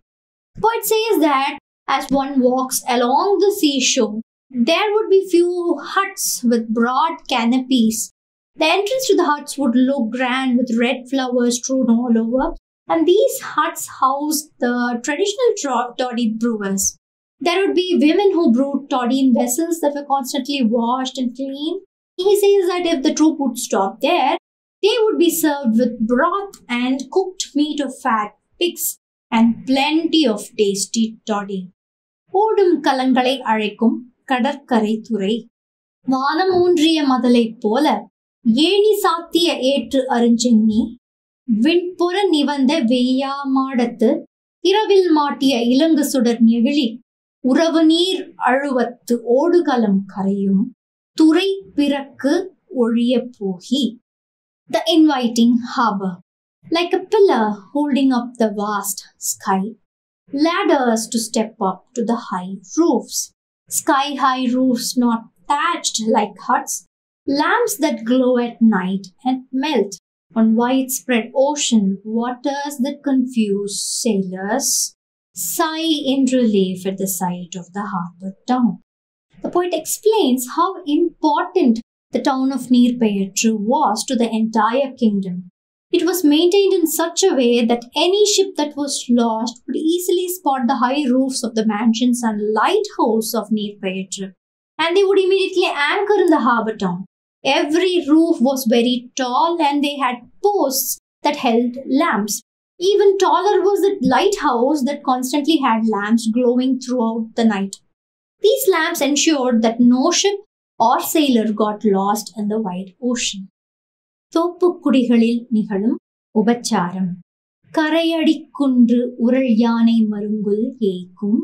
S1: Poet says that as one walks along the seashore, there would be few huts with broad canopies. The entrance to the huts would look grand with red flowers strewn all over, and these huts housed the traditional tro- toddy brewers. There would be women who brewed toddy in vessels that were constantly washed and cleaned. He says that if the troop would stop there, they would be served with broth and cooked meat of fat pigs and plenty of tasty toddy. ஓடும் கலங்களை அழைக்கும் கடற்கரை துறை வானம் ஊன்றிய மதலைப் போல ஏணி சாத்திய ஏற்று அருஞ்சென்னி விண்புற நிவந்த வெய்யா மாடத்து இரவில் மாட்டிய இலங்கு சுடர் நெகிழி உறவு நீர் அழுவத்து ஓடுகலம் கரையும் துறை பிறக்கு ஒழிய போகி the inviting harbour like a pillar holding up the vast sky ladders to step up to the high roofs. Sky high roofs not thatched like huts, lamps that glow at night and melt, on widespread ocean waters that confuse sailors sigh in relief at the sight of the harbor town. The poet explains how important the town of Nirpayatru was to the entire kingdom. It was maintained in such a way that any ship that was lost could easily spot the high roofs of the mansions and lighthouse of Nirpayatru, and they would immediately anchor in the harbor town. Every roof was very tall and they had posts that held lamps. Even taller was the lighthouse that constantly had lamps glowing throughout the night. These lamps ensured that no ship or sailor got lost in the wide ocean. தோப்புக்குடிகளில் நிகழும் உபச்சாரம் கரையடிக்குன்று உரள் யானை மருங்குல் ஏய்க்கும்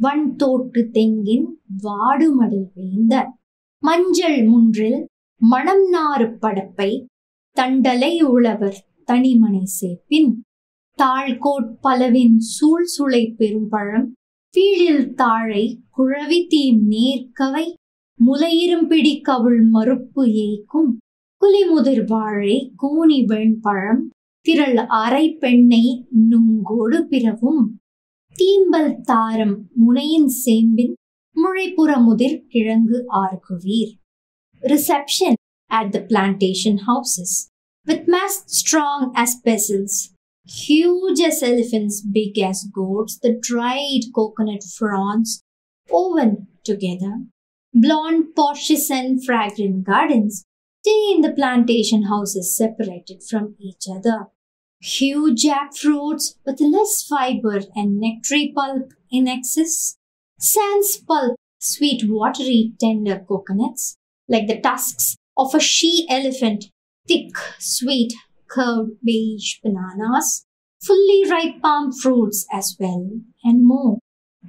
S1: வன் தோட்டு தெங்கின் வாடுமடல் வேந்த மஞ்சள் முன்றில் மணம் நாறு படப்பை தண்டலை உழவர் தனிமனை சேப்பின் தாழ்கோட் பலவின் சூழ் சுளை பெரும்பழம் கீழில் தாழை குழவி தீம் நேர்கவை முலையிரும்பிடி கவுள் மறுப்பு ஏய்க்கும் குலிமுதிர் வாழை கூனி வெண்பழம் திரள் அரை பெண்ணை நுங்கோடு பிறவும் தீம்பல் தாரம் முனையின் சேம்பின் முளைப்புற முதிர் கிழங்கு ஆர்குவீர். Reception at the plantation houses with masts strong as pestles, huge as elephants, big as goats, the dried coconut fronds woven together, blonde porches and fragrant gardens stay in the plantation houses separated from each other. Huge jackfruits with less fiber and nectary pulp in excess, sans pulp, sweet watery tender coconuts, like the tusks of a she elephant, thick, sweet, curved beige bananas, fully ripe palm fruits as well, and more.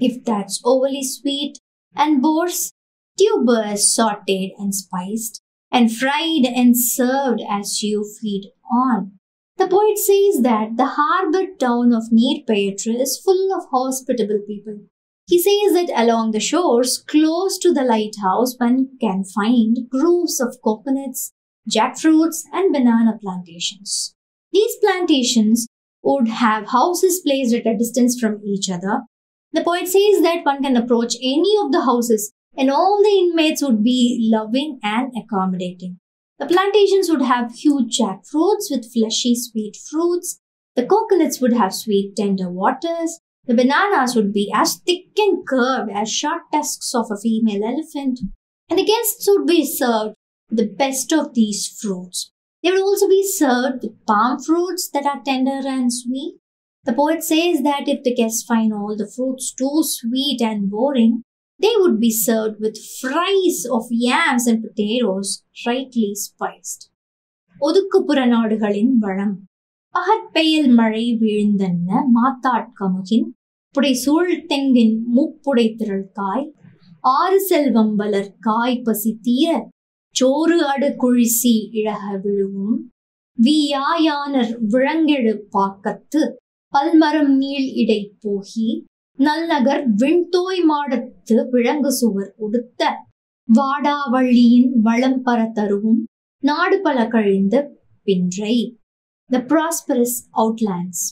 S1: If that's overly sweet, and boars, tubers sauteed and spiced, and fried and served as you feed on. The poet says that the harbor town of Nirpayatra is full of hospitable people. He says that along the shores, close to the lighthouse, one can find groves of coconuts, jackfruits, and banana plantations. These plantations would have houses placed at a distance from each other. The poet says that one can approach any of the houses and all the inmates would be loving and accommodating. The plantations would have huge jackfruits with fleshy sweet fruits. The coconuts would have sweet tender waters. The bananas would be as thick and curved as sharp tusks of a female elephant. And the guests would be served the best of these fruits. They would also be served with palm fruits that are tender and sweet. The poet says that if the guests find all the fruits too sweet and boring, they would be served with fries of yams and potatoes rightly spiced. ஒதுக்குப்புற நாடுகளின் வளம் பகற்பெயல் மழை வீழ்ந்தன்ன மாத்தாட்கமுகின் புடை சூழ் தெங்கின் மூப்புடை திரள்காய் ஆறு செல்வம் வளர் காய் பசி தீர சோறு அடு குழிசி இழக விழுவும். வியாயானர் விளங்கெழு பாக்கத்து பல்மரம் நீள் இடை போகி நல்நகர் விண்தோய் மாடத்து விளங்கு சுவர் உடுத்த வாடாவள்ளியின் வளம் பர தருவும். நாடு பல கழிந்த பின்றை. The prosperous outlands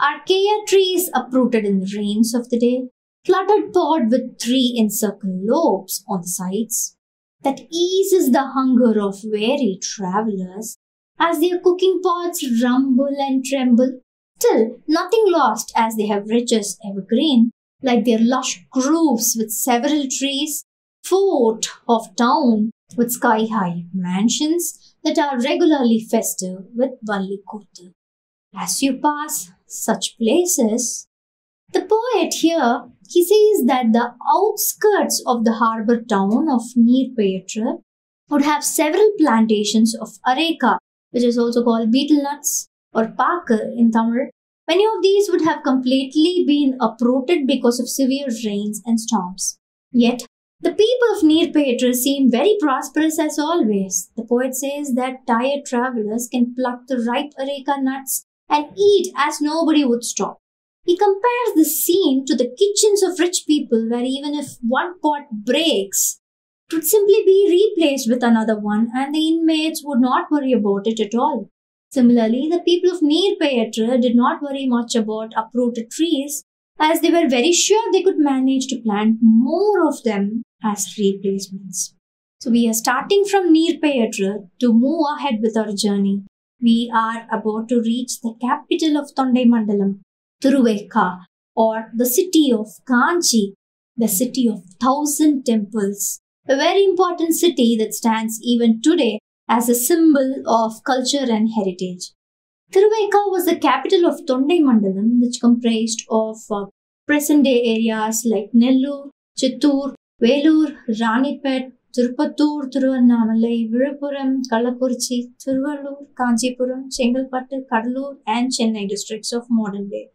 S1: Areca trees uprooted in the rains of the day, cluttered pod with three encircled lobes on the sides, that eases the hunger of weary travelers as their cooking pots rumble and tremble till nothing lost as they have riches evergreen, like their lush groves with several trees, fort of town with sky high mansions that are regularly festive with Vallikurtu. As you pass such places, the poet here he says that the outskirts of the harbor town of Neerpetra would have several plantations of areca, which is also called betel nuts, or pakar in Tamil, many of these would have completely been uprooted because of severe rains and storms. Yet, the people of Neerpetra seem very prosperous as always. The poet says that tired travelers can pluck the ripe areca nuts and eat as nobody would stop. He compares the scene to the kitchens of rich people, where even if one pot breaks, it would simply be replaced with another one, and the inmates would not worry about it at all. Similarly, the people of Neerpetra did not worry much about uprooted trees, as they were very sure they could manage to plant more of them as replacements. So, we are starting from Neerpetra to move ahead with our journey. We are about to reach the capital of Tondai Mandalam, Thiruvekka, or the city of Kanchi, the city of thousand temples, a very important city that stands even today as a symbol of culture and heritage. Thiruvekka was the capital of Tondai Mandalam, which comprised of uh, present-day areas like Nellore, Chittoor, Vellore, Ranipet, Tirupattur, Tiruvannamalai, Villupuram, Kallakurichi, Tiruvallur, Kanchipuram, Chengalpattu, Cuddalore, and Chennai districts of modern day.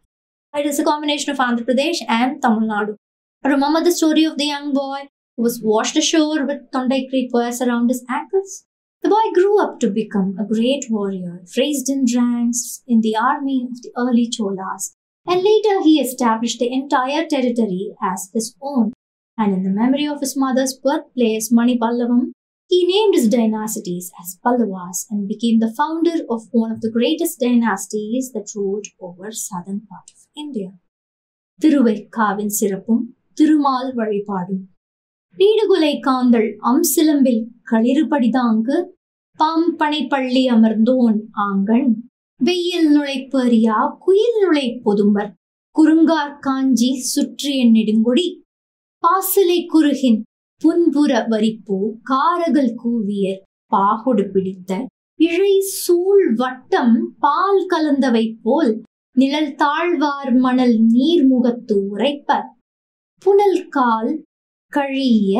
S1: It is a combination of Andhra Pradesh and Tamil Nadu. Remember the story of the young boy who was washed ashore with Tondai creepers around his ankles? The boy grew up to become a great warrior, raised in ranks in the army of the early Cholas, and later he established the entire territory as his own. And in the memory of his mother's birthplace, Manipallavam, he named his dynasties as Pallavas and became the founder of one of the greatest dynasties that ruled over southern part of India. திருவைக்காவின் சிறப்பும் திருமால் வழிபாடும் நீடுகுலை காந்தள் அம்சிலம்பில் களிறுபடிதாங்கு பாம்பனை பள்ளி அமர்ந்தோன் ஆங்கண் வெயில் நுழைப்பறியா குயில் நுழை பொதும்பர் குறுங்கார் காஞ்சி சுற்றிய நெடுங்கொடி பாசிலை குறுகின் புன்புற வரிப்பூ காரகல் கூவிய பாகுடு பிடித்த இழை சூழ் வட்டம் பால் கலந்தவை போல் நிழல் தாழ்வார் மணல் நீர்முகத்து உரைப்ப புனல் கால் கழிய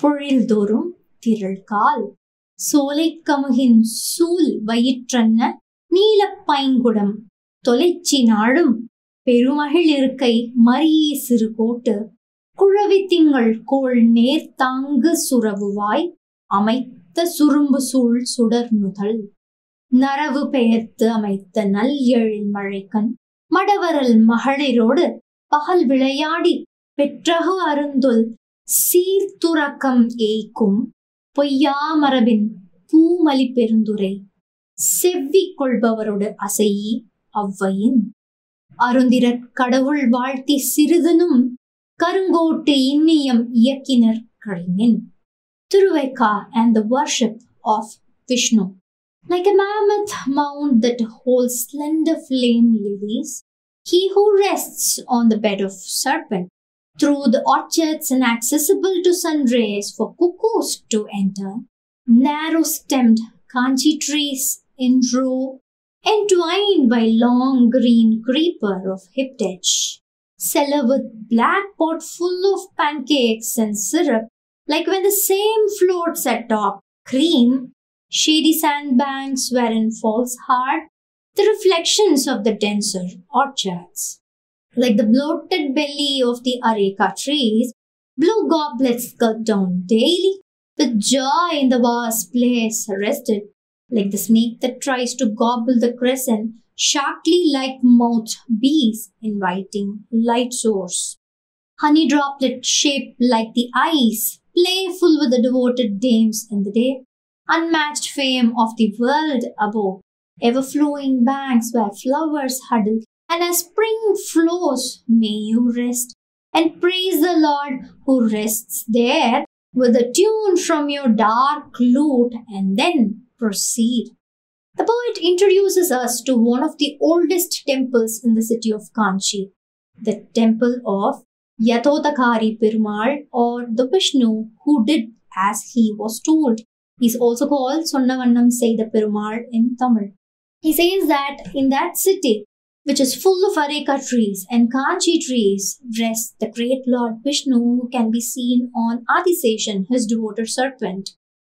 S1: பொழில்தோறும் திரள்கால் சோலை கமுகின் சூல் வயிற்றன்ன நீலப் பைங்குடம் தொலைச்சி நாடும் பெருமகிழ் இருக்கை மரியே சிறு கோட்டு. குழவி திங்கள் கோள் நேர்த்தாங்கு சுரவுவாய் அமைத்த சுரும்பு சூழ் சுடர் நுதல். நரவு பெயர்த்து அமைத்த நல் எழில் மழைக்கண் மடவரல் மகளிரோடு பகல் விளையாடி பெற்றகு அருந்துல் சீர்துறக்கம் ஏய்க்கும் பொய்யாமரபின் பூமலி பெருந்துரை. செவ்வி கொள்பவரோடு அசையி அவ்வையின். அருந்திரற் கடவுள் வாழ்த்தி சிறிதனும் கருங்கோட்டு இன்னியம் இயக்கினர் கழிமின் Tiruveka and the worship of Vishnu. Like a mammoth mound that holds slender flame lilies, he who rests on the bed of serpent, through the orchards and accessible to sun rays for cuckoos to enter, narrow-stemmed kanchi trees in row, entwined by long green creeper of hiptage. Cellar with black pot full of pancakes and syrup, like when the same floats atop cream, shady sandbanks wherein falls hard. The reflections of the denser orchards. Like the bloated belly of the areca trees, blue goblets gulp down daily, with joy in the vast place arrested, like the snake that tries to gobble the crescent, sharkly like mouthed bees inviting light source. Honey droplet shaped like the eyes, playful with the devoted dames in the day, unmatched fame of the world above, ever flowing banks where flowers huddle, and as spring flows, may you rest and praise the Lord who rests there with a tune from your dark lute and then proceed. The poet introduces us to one of the oldest temples in the city of Kanchi, the temple of Yathodakari Perumal or the Vishnu who did as he was told. He is also called Sonnavannam Seida Perumal in Tamil. He says that in that city, which is full of areca trees and kanchi trees, rests the great Lord Vishnu who can be seen on Adiseshan, his devoted serpent.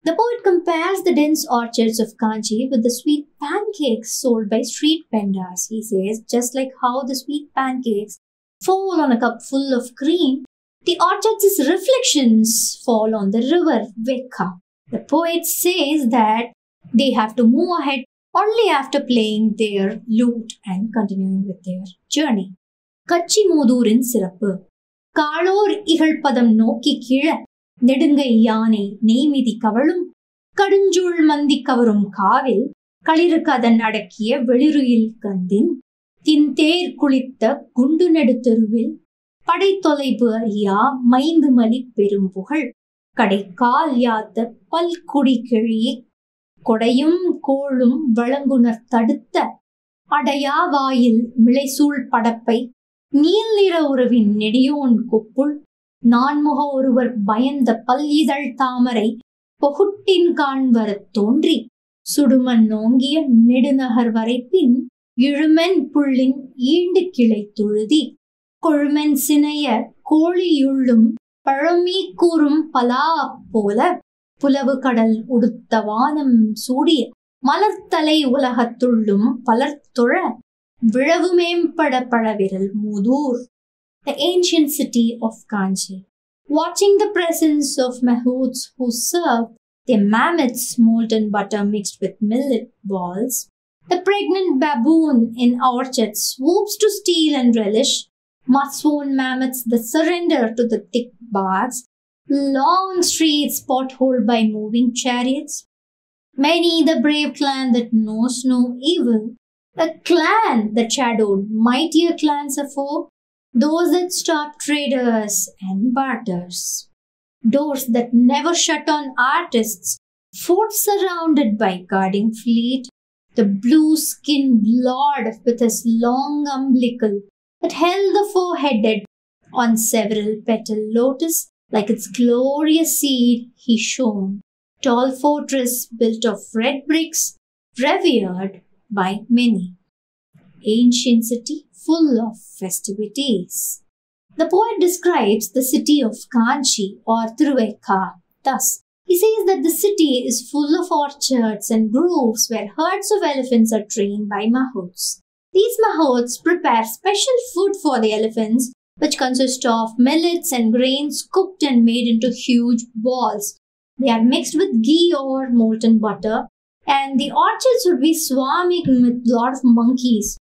S1: The poet compares the dense orchards of Kanchi with the sweet pancakes sold by street vendors. He says, just like how the sweet pancakes fall on a cup full of cream, the orchard's reflections fall on the river Veka. The poet says that they have to move ahead only after playing their lute and continuing with their journey. கச்சி மூதூரின் சிறப்பு காளோர் இகழ்பதம் நோக்கி கீழ நெடுங்கை யானை நெய்மிதி கவளும் கடுஞ்சூழ் மந்தி கவரும் காவில் களிறுகதன் அடக்கிய வெளிருயில் கந்தின் தின்தேர் குளித்த குண்டு நெடுத்தெருவில் படைத்தொலைப்பு அறியா மைந்து மலி பெரும் புகழ் கடைக்கால் யாத்த பல்குடி கிழியை கொடையும் கோளும் வழங்குனர் தடுத்த அடையா வாயில் மிளைசூழ் படப்பை நீல் நிற உறவின் நெடியோன் கொப்புள் நான்முக ஒருவர் பயந்த பல் இதழ் தாமரை பொகுட்டின் காண்வரத் தோன்றி சுடுமன் நோங்கிய நெடுநகர் வரைப்பின் இழுமென் புள்ளின் ஈண்டு கிளை தொழுதி கொழுமென் சினைய கோழியுள்ளும் பழமீ கூறும் பலா போல புலவு கடல் உடுத்த வானம் சூடிய மலர்த்தலை உலகத்துள்ளும் பலர்த்தொழ விழவு மேம்பட பழவிரல் Muthur. The ancient city of Kanchi. Watching the presence of mahouts who served their mammoths molten butter mixed with millet balls, the pregnant baboon in orchards swoops to steal and relish, much-sworn mammoths that surrender to the thick bars, long streets potholed by moving chariots. Many the brave clan that knows no evil, a clan that shadowed mightier clans afore, those that stop traders and barters. Doors that never shut on artists, forts surrounded by guarding fleet, the blue-skinned lord with his long umbilical that held the foreheaded on several petal lotus like its glorious seed he shone. Tall fortress built of red bricks, revered by many. Ancient city full of festivities. The poet describes the city of Kanchi or Thiruvekka thus. He says that the city is full of orchards and groves where herds of elephants are trained by mahouts. These mahouts prepare special food for the elephants, which consist of millets and grains cooked and made into huge balls. They are mixed with ghee or molten butter, and the orchards would be swarming with a lot of monkeys.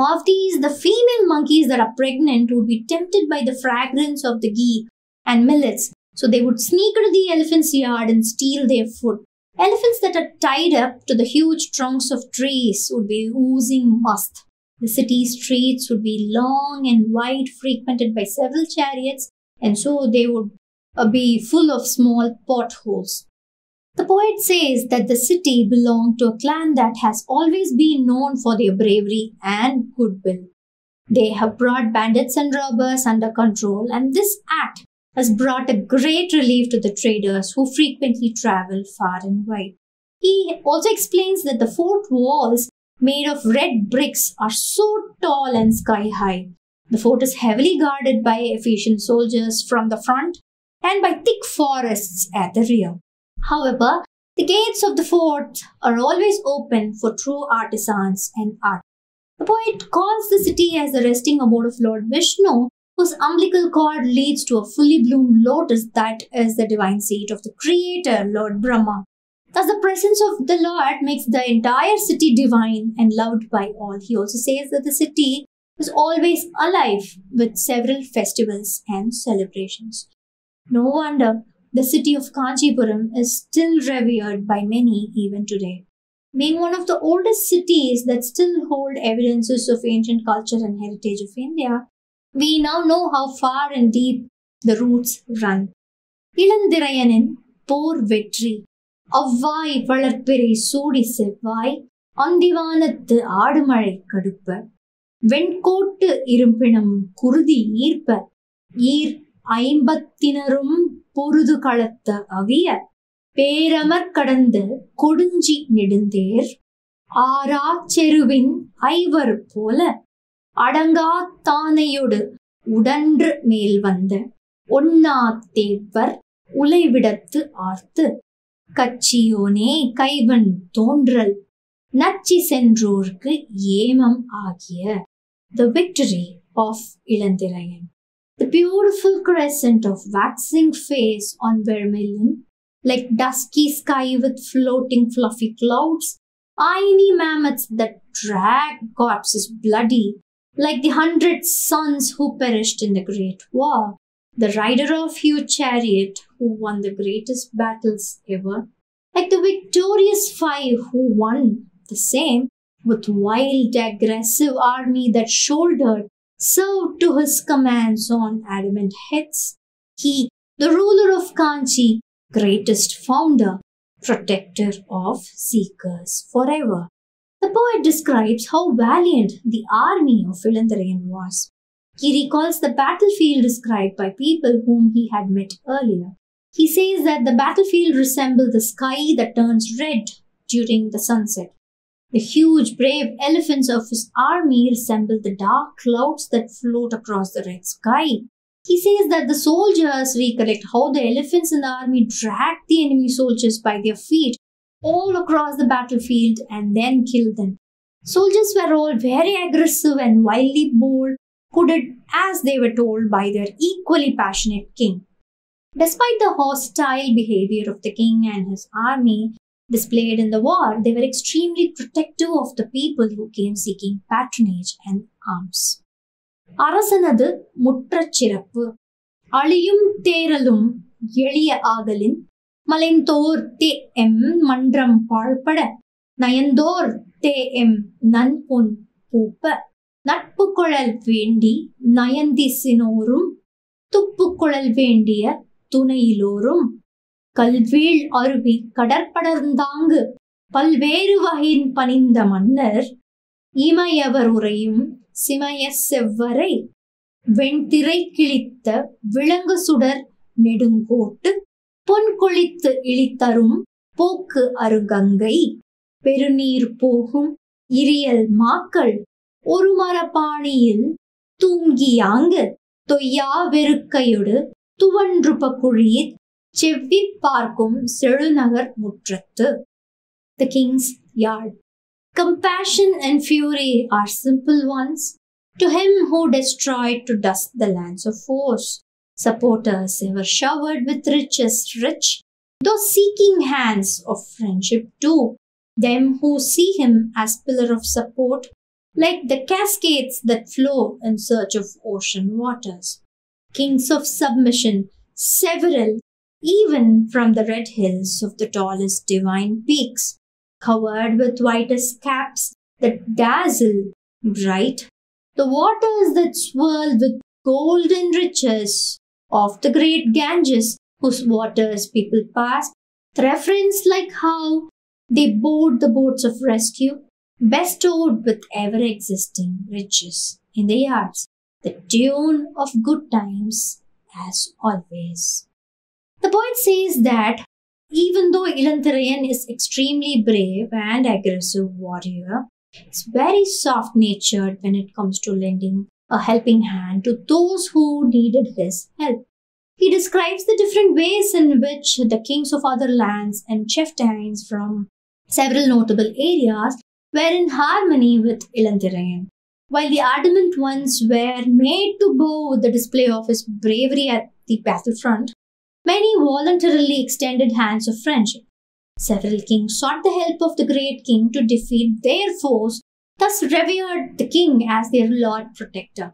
S1: Of these, the female monkeys that are pregnant would be tempted by the fragrance of the ghee and millets, so they would sneak into the elephant's yard and steal their food. Elephants that are tied up to the huge trunks of trees would be oozing must. The city streets would be long and wide, frequented by several chariots, and so they would uh, be full of small potholes. The poet says that the city belonged to a clan that has always been known for their bravery and goodwill. They have brought bandits and robbers under control, and this act has brought a great relief to the traders who frequently travel far and wide. He also explains that the fort walls made of red bricks are so tall and sky high. The fort is heavily guarded by Ephesian soldiers from the front and by thick forests at the rear. However, the gates of the fort are always open for true artisans and art. The poet calls the city as the resting abode of Lord Vishnu, whose umbilical cord leads to a fully bloomed lotus that is the divine seat of the creator, Lord Brahma. Thus, the presence of the Lord makes the entire city divine and loved by all. He also says that the city is always alive with several festivals and celebrations. No wonder the city of Kanchipuram is still revered by many even today. Being one of the oldest cities that still hold evidences of ancient culture and heritage of India, we now know how far and deep the roots run. இளந்திரையனின் போர் வெற்றி அவ்வாய் வளர்ப்பிறை சூடி செவ்வாய் அந்திவானத்து ஆடுமழை கடுப்ப வெண்கோட்டு இரும்பினம் குருதி ஈர்ப்ப ஈர் ஐம்பத்தினரும் பொருது களத்த அவிய பேரமர் கடந்து கொடுஞ்சி நெடுந்தேர். ஆரா செருவின் ஐவர் போல அடங்காத்தானையொடு உடன்று மேல் வந்த ஒன்னா தேப்பர் உலைவிடத்து ஆர்த்து கச்சியோனே கைவன் தோன்றல் நச்சி சென்றோர்க்கு ஏமம் ஆகிய the victory of Ilanthiraiyan. The beautiful crescent of waxing face on vermilion, like dusky sky with floating fluffy clouds, icy mammoths that drag corpses bloody, like the hundred sons who perished in the Great War, the rider of huge chariot who won the greatest battles ever, like the victorious five who won the same, with wild aggressive army that shouldered served to his commands on adamant heads. He, the ruler of Kanchi, greatest founder, protector of seekers forever. The poet describes how valiant the army of Ilanthiraiyan was. He recalls the battlefield described by people whom he had met earlier. He says that the battlefield resembled the sky that turns red during the sunset. The huge, brave elephants of his army resemble the dark clouds that float across the red sky. He says that the soldiers recollect how the elephants in the army dragged the enemy soldiers by their feet all across the battlefield and then killed them. Soldiers were all very aggressive and wildly bold, who did as they were told by their equally passionate king. Despite the hostile behavior of the king and his army, displayed in the war, they were extremely protective of the people who came seeking patronage and arms. அரசனது முற்றச்சிறப்பு. அழியும் தேரலும் எளிய ஆகலின் மலைந்தோர் தே M மன்றம் பாழ்பட நயந்தோர் தே M நன்பொன் பூப்ப. நட்பு குழல் வேண்டி நயந்திசினோரும் துப்பு குழல் வேண்டிய துணையிலோரும். கல்வீழ் அருவி கடற்படர்ந்தாங்கு. பல்வேறு வகையின் பணிந்த மன்னர் இமையவர் உரையும் சிமய செவ்வரை வெண்திரை கிழித்த விலங்கு சுடர் நெடுங்கோட்டு பொன் கொளித்து இழித்தரும் போக்கு அருகங்கை பெருநீர் போகும் இரியல் மாக்கள் ஒரு மரபாணியில் தூங்கியாங்கு. தொய்யா வெறுக்கையொடு துவன்றுப குழியிற் செவ்வி பார்க்கும் செழுநகர் முற்றத்து The King's Yard. Compassion and fury are simple ones to him who destroyed to dust the lands of force. Supporters ever showered with riches rich, those seeking hands of friendship too, them who see him as pillar of support, like the cascades that flow in search of ocean waters. Kings of submission, several even from the red hills of the tallest divine peaks, covered with whitest caps that dazzle bright, the waters that swirl with golden riches of the great Ganges, whose waters people pass, reference like how they board the boats of rescue, bestowed with ever existing riches in the yards, the tune of good times as always. The poet says that even though Ilanthiraiyan is extremely brave and aggressive warrior, he's very soft natured when it comes to lending a helping hand to those who needed his help. He describes the different ways in which the kings of other lands and chieftains from several notable areas were in harmony with Ilanthiraiyan, while the adamant ones were made to bow with the display of his bravery at the battlefront. Many voluntarily extended hands of friendship. Several kings sought the help of the great king to defeat their foes, thus revered the king as their lord protector.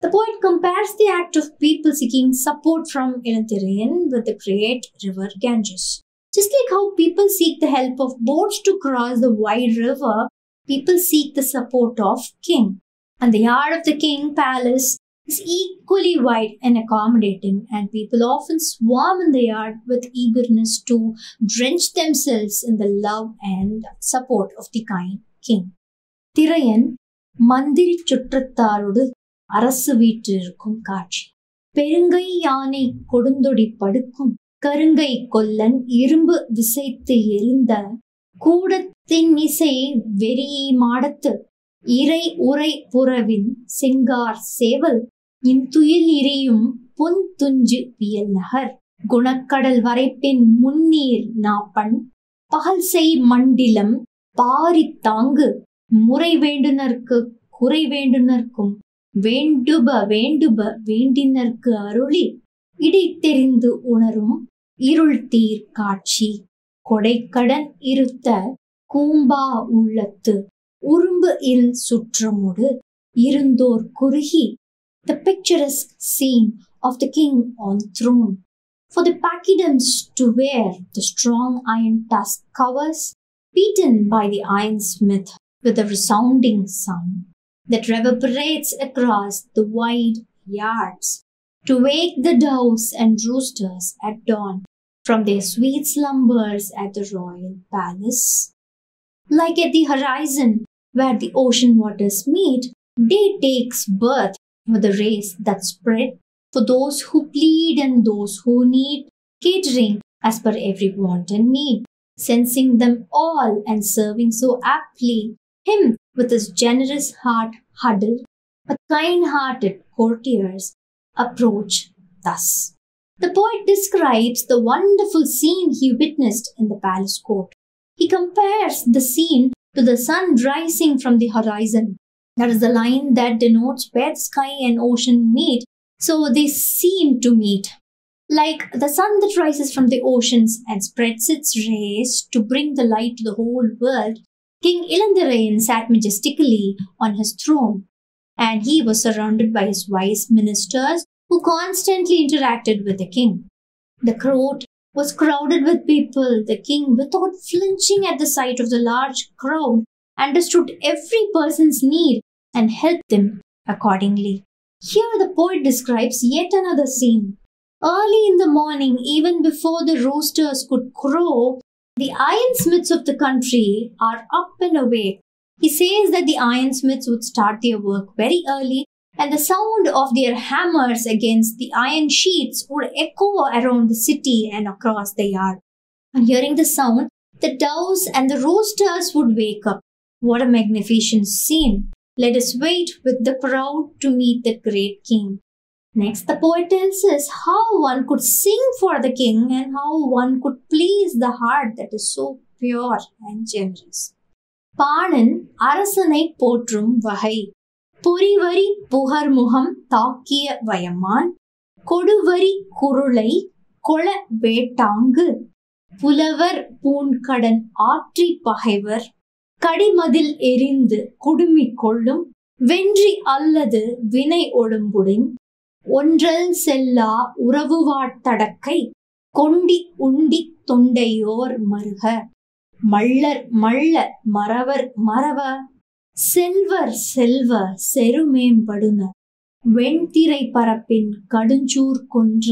S1: The poet compares the act of people seeking support from Ilanthiraiyan with the great river Ganges. Just like how people seek the help of boats to cross the wide river, people seek the support of king. And the yard of the king palace is equally wide and accommodating, and people often swarm in the yard with eagerness to drench themselves in the love and support of the kind king. திரையன் மந்திரி சுற்றத்தாரோடு அரசு வீற்றிருக்கும் காட்சி பெருங்கை யானை கொடுந்தொடி படுக்கும் கருங்கை கொல்லன் இரும்பு விசைத்து எரிந்த கூடத்தின் இசை வெறியை மாடத்து இறை உரை புறவின் செங்கார் சேவல் இன்துயில் இரியும் பொன் துஞ்சு வியல் நகர். குணக்கடல் வரைப்பின் முன்னீர் நாப்பண். பகல் செய் மண்டிலம் பாரி தாங்கு. முறை வேண்டுனர்க்கு குறை வேண்டுனர்க்கும். வேண்டுப வேண்டுப வேண்டினர்க்கு அருளி. இடை தெரிந்து உணரும் இருள் தீர் காட்சி. கொடைக்கடன் இருத்த கூம்பா உள்ளத்து. உரும்பு இல் சுற்றமுடு. இருந்தோர் குறுகி. The picturesque scene of the king on throne. For the pachyderms to wear the strong iron tusk covers, beaten by the ironsmith with a resounding sound that reverberates across the wide yards, to wake the doves and roosters at dawn from their sweet slumbers at the royal palace. Like at the horizon where the ocean waters meet, day takes birth with a race that spread for those who plead and those who need catering as per every want and need, sensing them all and serving so aptly him with his generous heart huddled, but kind-hearted courtiers approach thus. The poet describes the wonderful scene he witnessed in the palace court. He compares the scene to the sun rising from the horizon that is the line that denotes where sky and ocean meet, so they seem to meet. Like the sun that rises from the oceans and spreads its rays to bring the light to the whole world, King Ilanthiraiyan sat majestically on his throne, and he was surrounded by his wise ministers who constantly interacted with the king. The court was crowded with people. The king, without flinching at the sight of the large crowd, understood every person's need and help them accordingly. Here the poet describes yet another scene. Early in the morning, even before the roosters could crow, the ironsmiths of the country are up and awake. He says that the ironsmiths would start their work very early, and the sound of their hammers against the iron sheets would echo around the city and across the yard. On hearing the sound, the doves and the roosters would wake up. What a magnificent scene! Let us wait with the crowd to meet the great king. Next, the poet tells us how one could sing for the king and how one could please the heart that is so pure and generous. பாணன் அரசனை போற்றும் வகை பொறிவரி புகர்முகம் தாக்கிய வயமான் கொடுவரி குருளை கொள வேட்டாங்கு புலவர் பூண்கடன் ஆற்றி பகைவர் கடிமதில் எரிந்து குடுமி கொள்ளும் வென்றி அல்லது வினை ஒடும்புடின் ஒன்றல் செல்லா உறவுவாட்டடக்கை கொண்டி உண்டி தொண்டையோர் மருக. மள்ளர் மள்ள மறவர் மறவ செல்வர் செல்வ செருமேம்படுன வெண்திரை பரப்பின் கடுஞ்சூர் கொன்ற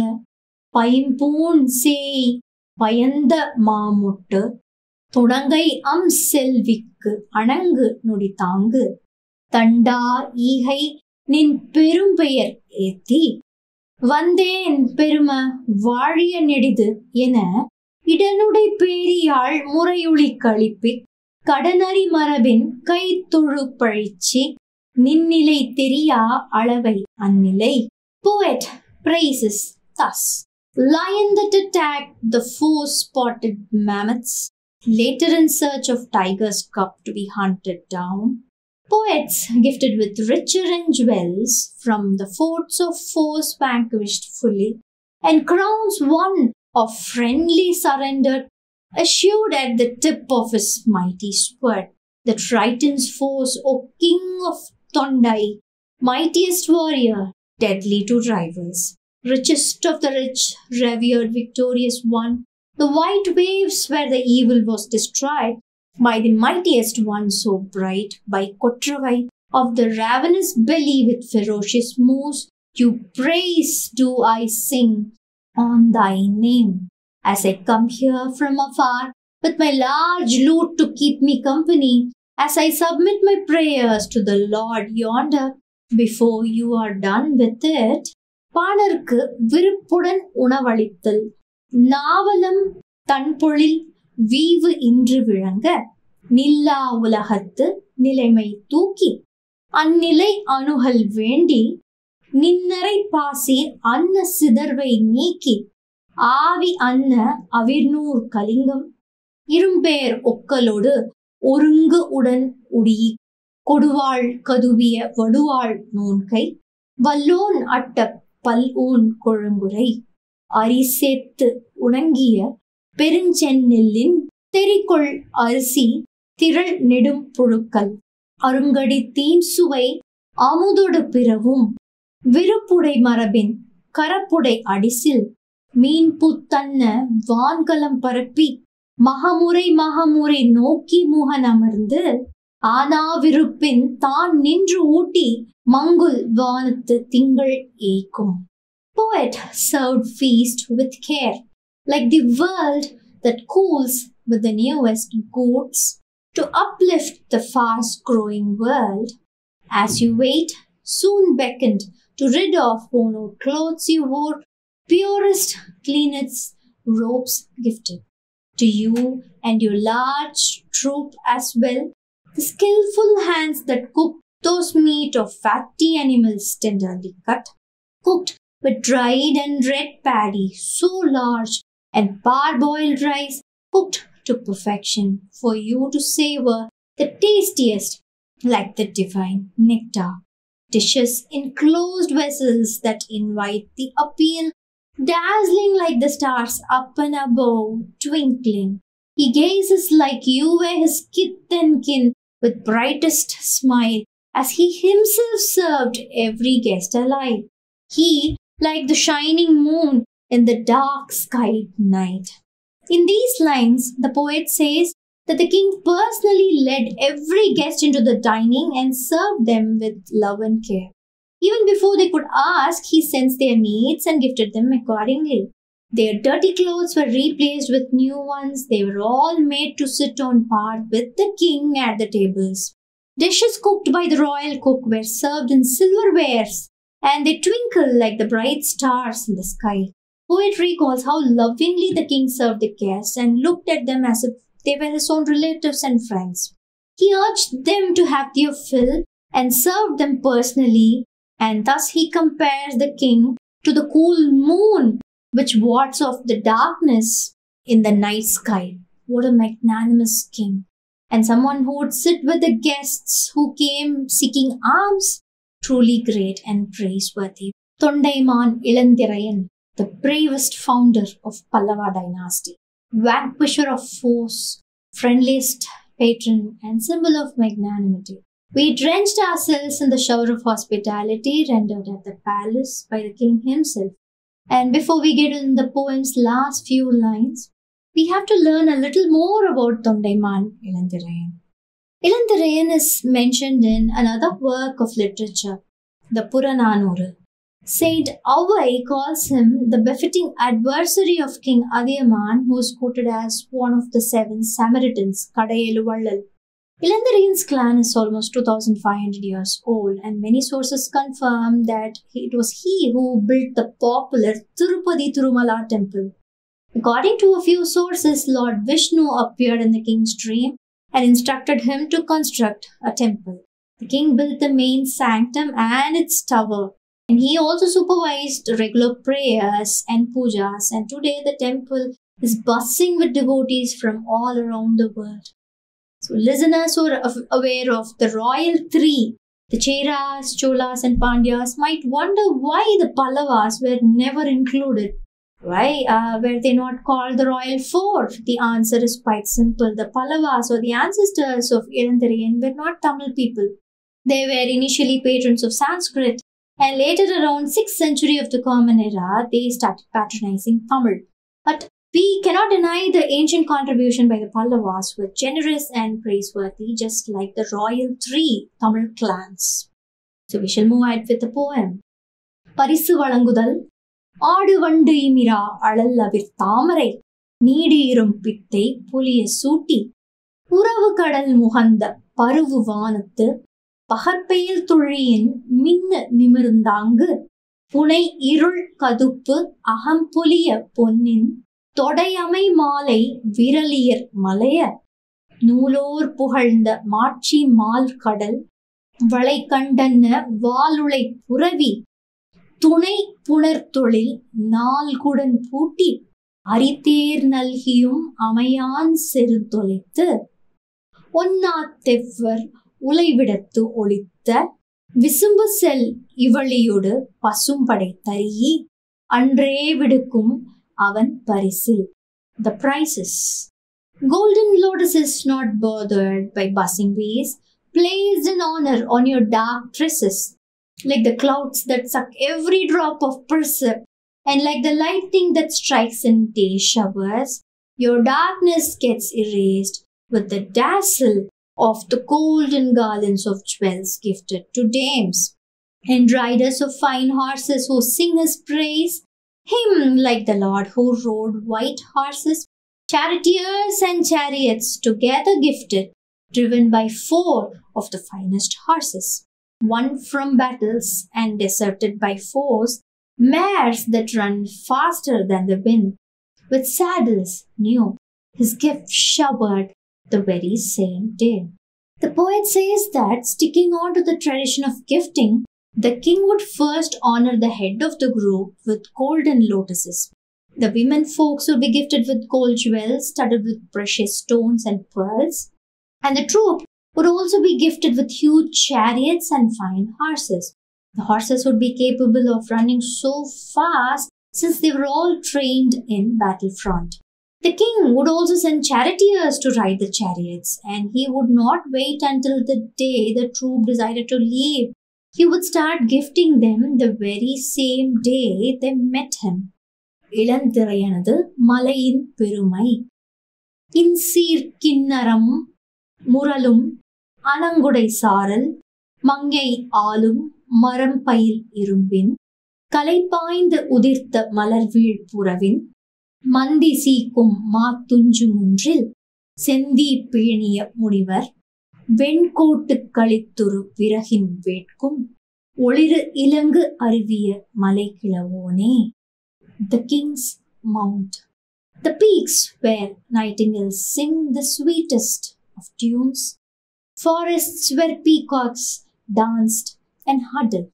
S1: பைம்பூன் சேய் பயந்த மாமுட்டு துணங்கை அம் செல்விக்கு அணங்கு நொடி தாங்கு தண்டா ஈகை நின் பெரும்பெயர் ஏத்தி வந்தேன் பெரும வாழிய நெடிது என இடனுடை பேரியாள் முறையுளி கழிப்பி கடனறி மரபின் கை தொழு பழிச்சி நின்னிலை தெரியா அளவை அந்நிலை poet praises thus. Lion that attacked the four spotted mammoths. Later in search of tiger's cub to be hunted down poets gifted with richer and jewels from the forts of foes vanquished fully and crowns won of friendly surrender assured at the tip of his mighty sword. That frightens foes o king of tondai mightiest warrior deadly to rivals richest of the rich revered victorious one the white waves where the evil was destroyed by the mightiest one so bright by Kotravai of the ravenous belly with ferocious moves, you praise do I sing on thy name. As I come here from afar with my large lute to keep me company, as I submit my prayers to the Lord yonder, before you are done with it, பாணருக்கு விருப்புடன் உணவளித்தல் நாவலம் தன்பொழில் வீவு இன்று விளங்க நில்லா உலகத்து நிலைமை தூக்கி அந்நிலை அணுகல் வேண்டி நின்னரை பாசி அன்ன சிதர்வை நீக்கி ஆவி அன்ன அவிர்நூர் கலிங்கம் இரும்பேர் ஒக்கலோடு ஒருங்கு உடன் உடி கொடுவாள் கதுவிய வடுவாள் நோன்கை வல்லோன் அட்ட பல் ஊன் கொழுங்குரை அரிசேத்து உணங்கிய பெருஞ்செந்நெல்லின் தெரிகொள் அரிசி திரள் நெடும் புழுக்கள். அருங்கடி தீன் சுவை அமுதொடு பிறவும் விருப்புடை மரபின் கரப்புடை அடிசில் மீன் புத்தன்ன வான்கலம் பரப்பி மகமுறை மகமுறை நோக்கி முகன் அமர்ந்து ஆனாவிருப்பின் தான் நின்று ஊட்டி மங்குல் வானத்து திங்கள் ஏய்க்கும். Poet served feast with care, like the world that cools with the newest goods to uplift the fast growing world. As you wait, soon beckoned to rid of worn out clothes you wore, purest, cleanest robes gifted. To you and your large troop as well, the skillful hands that cook those meat of fatty animals tenderly cut, cooked with dried and red paddy so large and parboiled rice cooked to perfection for you to savor the tastiest like the divine nectar. Dishes in closed vessels that invite the appeal, dazzling like the stars up and above, twinkling. He gazes like you were his kith and kin with brightest smile as he himself served every guest alike. He, like the shining moon in the dark skied night. In these lines, the poet says that the king personally led every guest into the dining and served them with love and care. Even before they could ask, he sensed their needs and gifted them accordingly. Their dirty clothes were replaced with new ones. They were all made to sit on par with the king at the tables. Dishes cooked by the royal cook were served in silverwares and they twinkle like the bright stars in the sky. Poet recalls how lovingly the king served the guests and looked at them as if they were his own relatives and friends. He urged them to have their fill and served them personally, and thus he compares the king to the cool moon which wards off the darkness in the night sky. What a magnanimous king! And someone who would sit with the guests who came seeking alms truly great and praiseworthy. Tondaiman Ilanthiraiyan, the bravest founder of Pallava dynasty, vanquisher of foes, friendliest patron, and symbol of magnanimity. We drenched ourselves in the shower of hospitality rendered at the palace by the king himself. And before we get in the poem's last few lines, we have to learn a little more about Tondaiman Ilanthiraiyan. Ilanthiraiyan is mentioned in another work of literature, the Purananuru. Saint Avai calls him the befitting adversary of King Adiyaman, who is quoted as one of the seven Samaritans, Kadayelu Vallal. Ilanthiraiyan's clan is almost 2500 years old, and many sources confirm that it was he who built the popular Tirupati temple. According to a few sources, Lord Vishnu appeared in the king's dream and instructed him to construct a temple. The king built the main sanctum and its tower, and he also supervised regular prayers and pujas. And today, the temple is buzzing with devotees from all around the world. So, listeners who are aware of the royal three, the Cheras, Cholas, and Pandyas, might wonder why the Pallavas were never included. Why uh, were they not called the royal four? The answer is quite simple. The Pallavas or the ancestors of Ilanthiraiyan were not Tamil people. They were initially patrons of Sanskrit and later around 6th century of the common era they started patronizing Tamil. But we cannot deny the ancient contribution by the Pallavas were generous and praiseworthy just like the royal three Tamil clans. So we shall move ahead with the poem. பரிசு வழங்குதல் ஆடு வண்டு இமிரா அழல் அவிர் தாமரை நீடியிரும் பித்தை புலிய சூட்டி. உறவு கடல் முகந்த பருவு வானத்து பகற்பெயில் துழியின் மின்னு நிமிர்ந்தாங்கு. புனை இருள் கதுப்பு அகம்புலிய பொன்னின் தொடையமை மாலை விரலியர் மலைய. நூலோர் புகழ்ந்த மாட்சி மால் கடல் வளை கண்டன்ன வாலுளை புரவி. துணை புணர்த்தொழில் நால்குடன் பூட்டி அரித்தேர் நல்கியும் அமையான் செருத்தொழித்து ஒன்னா தெவ்வர் உலைவிடத்து ஒழித்த விசும்பு செல் இவளியோடு பசும்படை தரியி அன்றே விடுக்கும் அவன் பரிசில். The prizes golden lotus is not bothered by buzzing bees place in honour on your dark tresses like the clouds that suck every drop of percept and like the lightning that strikes in day showers your darkness gets erased with the dazzle of the golden garlands of jewels gifted to dames. And riders of fine horses who sing his praise him like the Lord who rode white horses, charioteers and chariots together gifted, driven by four of the finest horses, won from battles and deserted by foes, mares that run faster than the wind, with saddles new, his gift showered the very same day. The poet says that sticking on to the tradition of gifting, the king would first honor the head of the group with golden lotuses. The women folks would be gifted with gold jewels studded with precious stones and pearls. And the troop would also be gifted with huge chariots and fine horses. The horses would be capable of running so fast since they were all trained in battlefront. The king would also send charioteers to ride the chariots, and he would not wait until the day the troop decided to leave he would start gifting them the very same day they met him. இளந்திரையனது மலையின் பெருமை இன்சீர் கிண்ணரம் முரலும் அணங்குடை சாரல் மங்கை ஆளும் மரம் பயில் இரும்பின் கலைப்பாய்ந்து உதிர்த்த மலர்வீழ் புறவின் மந்தி சீக்கும் மாத்துஞ்சு முன்றில் செந்தி பேணிய முனிவர் வெண்கோட்டு களித்துரு விறகின் வேட்கும் ஒளிரு இலங்கு அருவிய மலை கிழவோனே the king's mount the peaks where nightingales sing the sweetest of tunes forests where peacocks danced and huddled,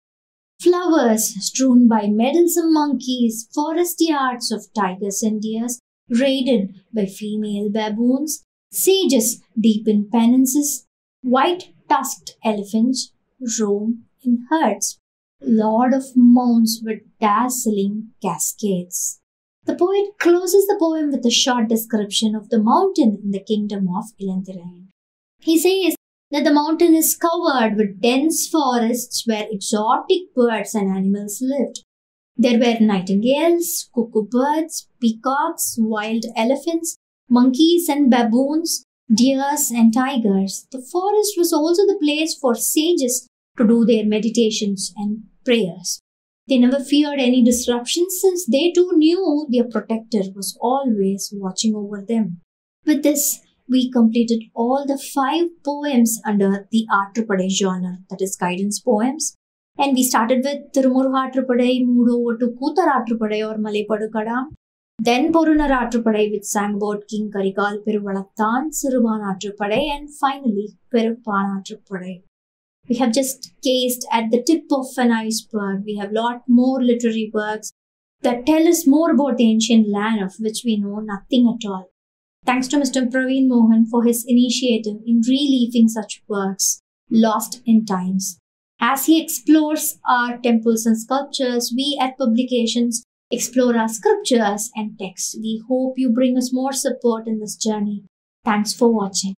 S1: flowers strewn by meddlesome monkeys, forest yards of tigers and deers raided by female baboons, sages deep in penances, White tusked elephants roam in herds, lord of mounds with dazzling cascades. The poet closes the poem with a short description of the mountain in the kingdom of Ilanthiraiyan. He says that the mountain is covered with dense forests where exotic birds and animals lived. There were nightingales, cuckoo birds, peacocks, wild elephants, monkeys and baboons, deers and tigers. The forest was also the place for sages to do their meditations and prayers. They never feared any disruptions since they too knew their protector was always watching over them. With this, we completed all the five poems under the Aatrupadai genre, that is guidance poems. And we started with moved over to Kutar Aatrupadai or Malepadukada. Then Porunar Aatrupadai, which sang about King Karikal Peruvalathan, Siruban Aatrupadai, and finally Peruppan Aatrupadai. We have just gazed at the tip of an iceberg. We have lot more literary works that tell us more about the ancient land of which we know nothing at all. Thanks to Mr. Praveen Mohan for his initiative in relieving such works lost in times. As he explores our temples and sculptures, we at Publications explore our scriptures and texts. We hope you bring us more support in this journey. Thanks for watching.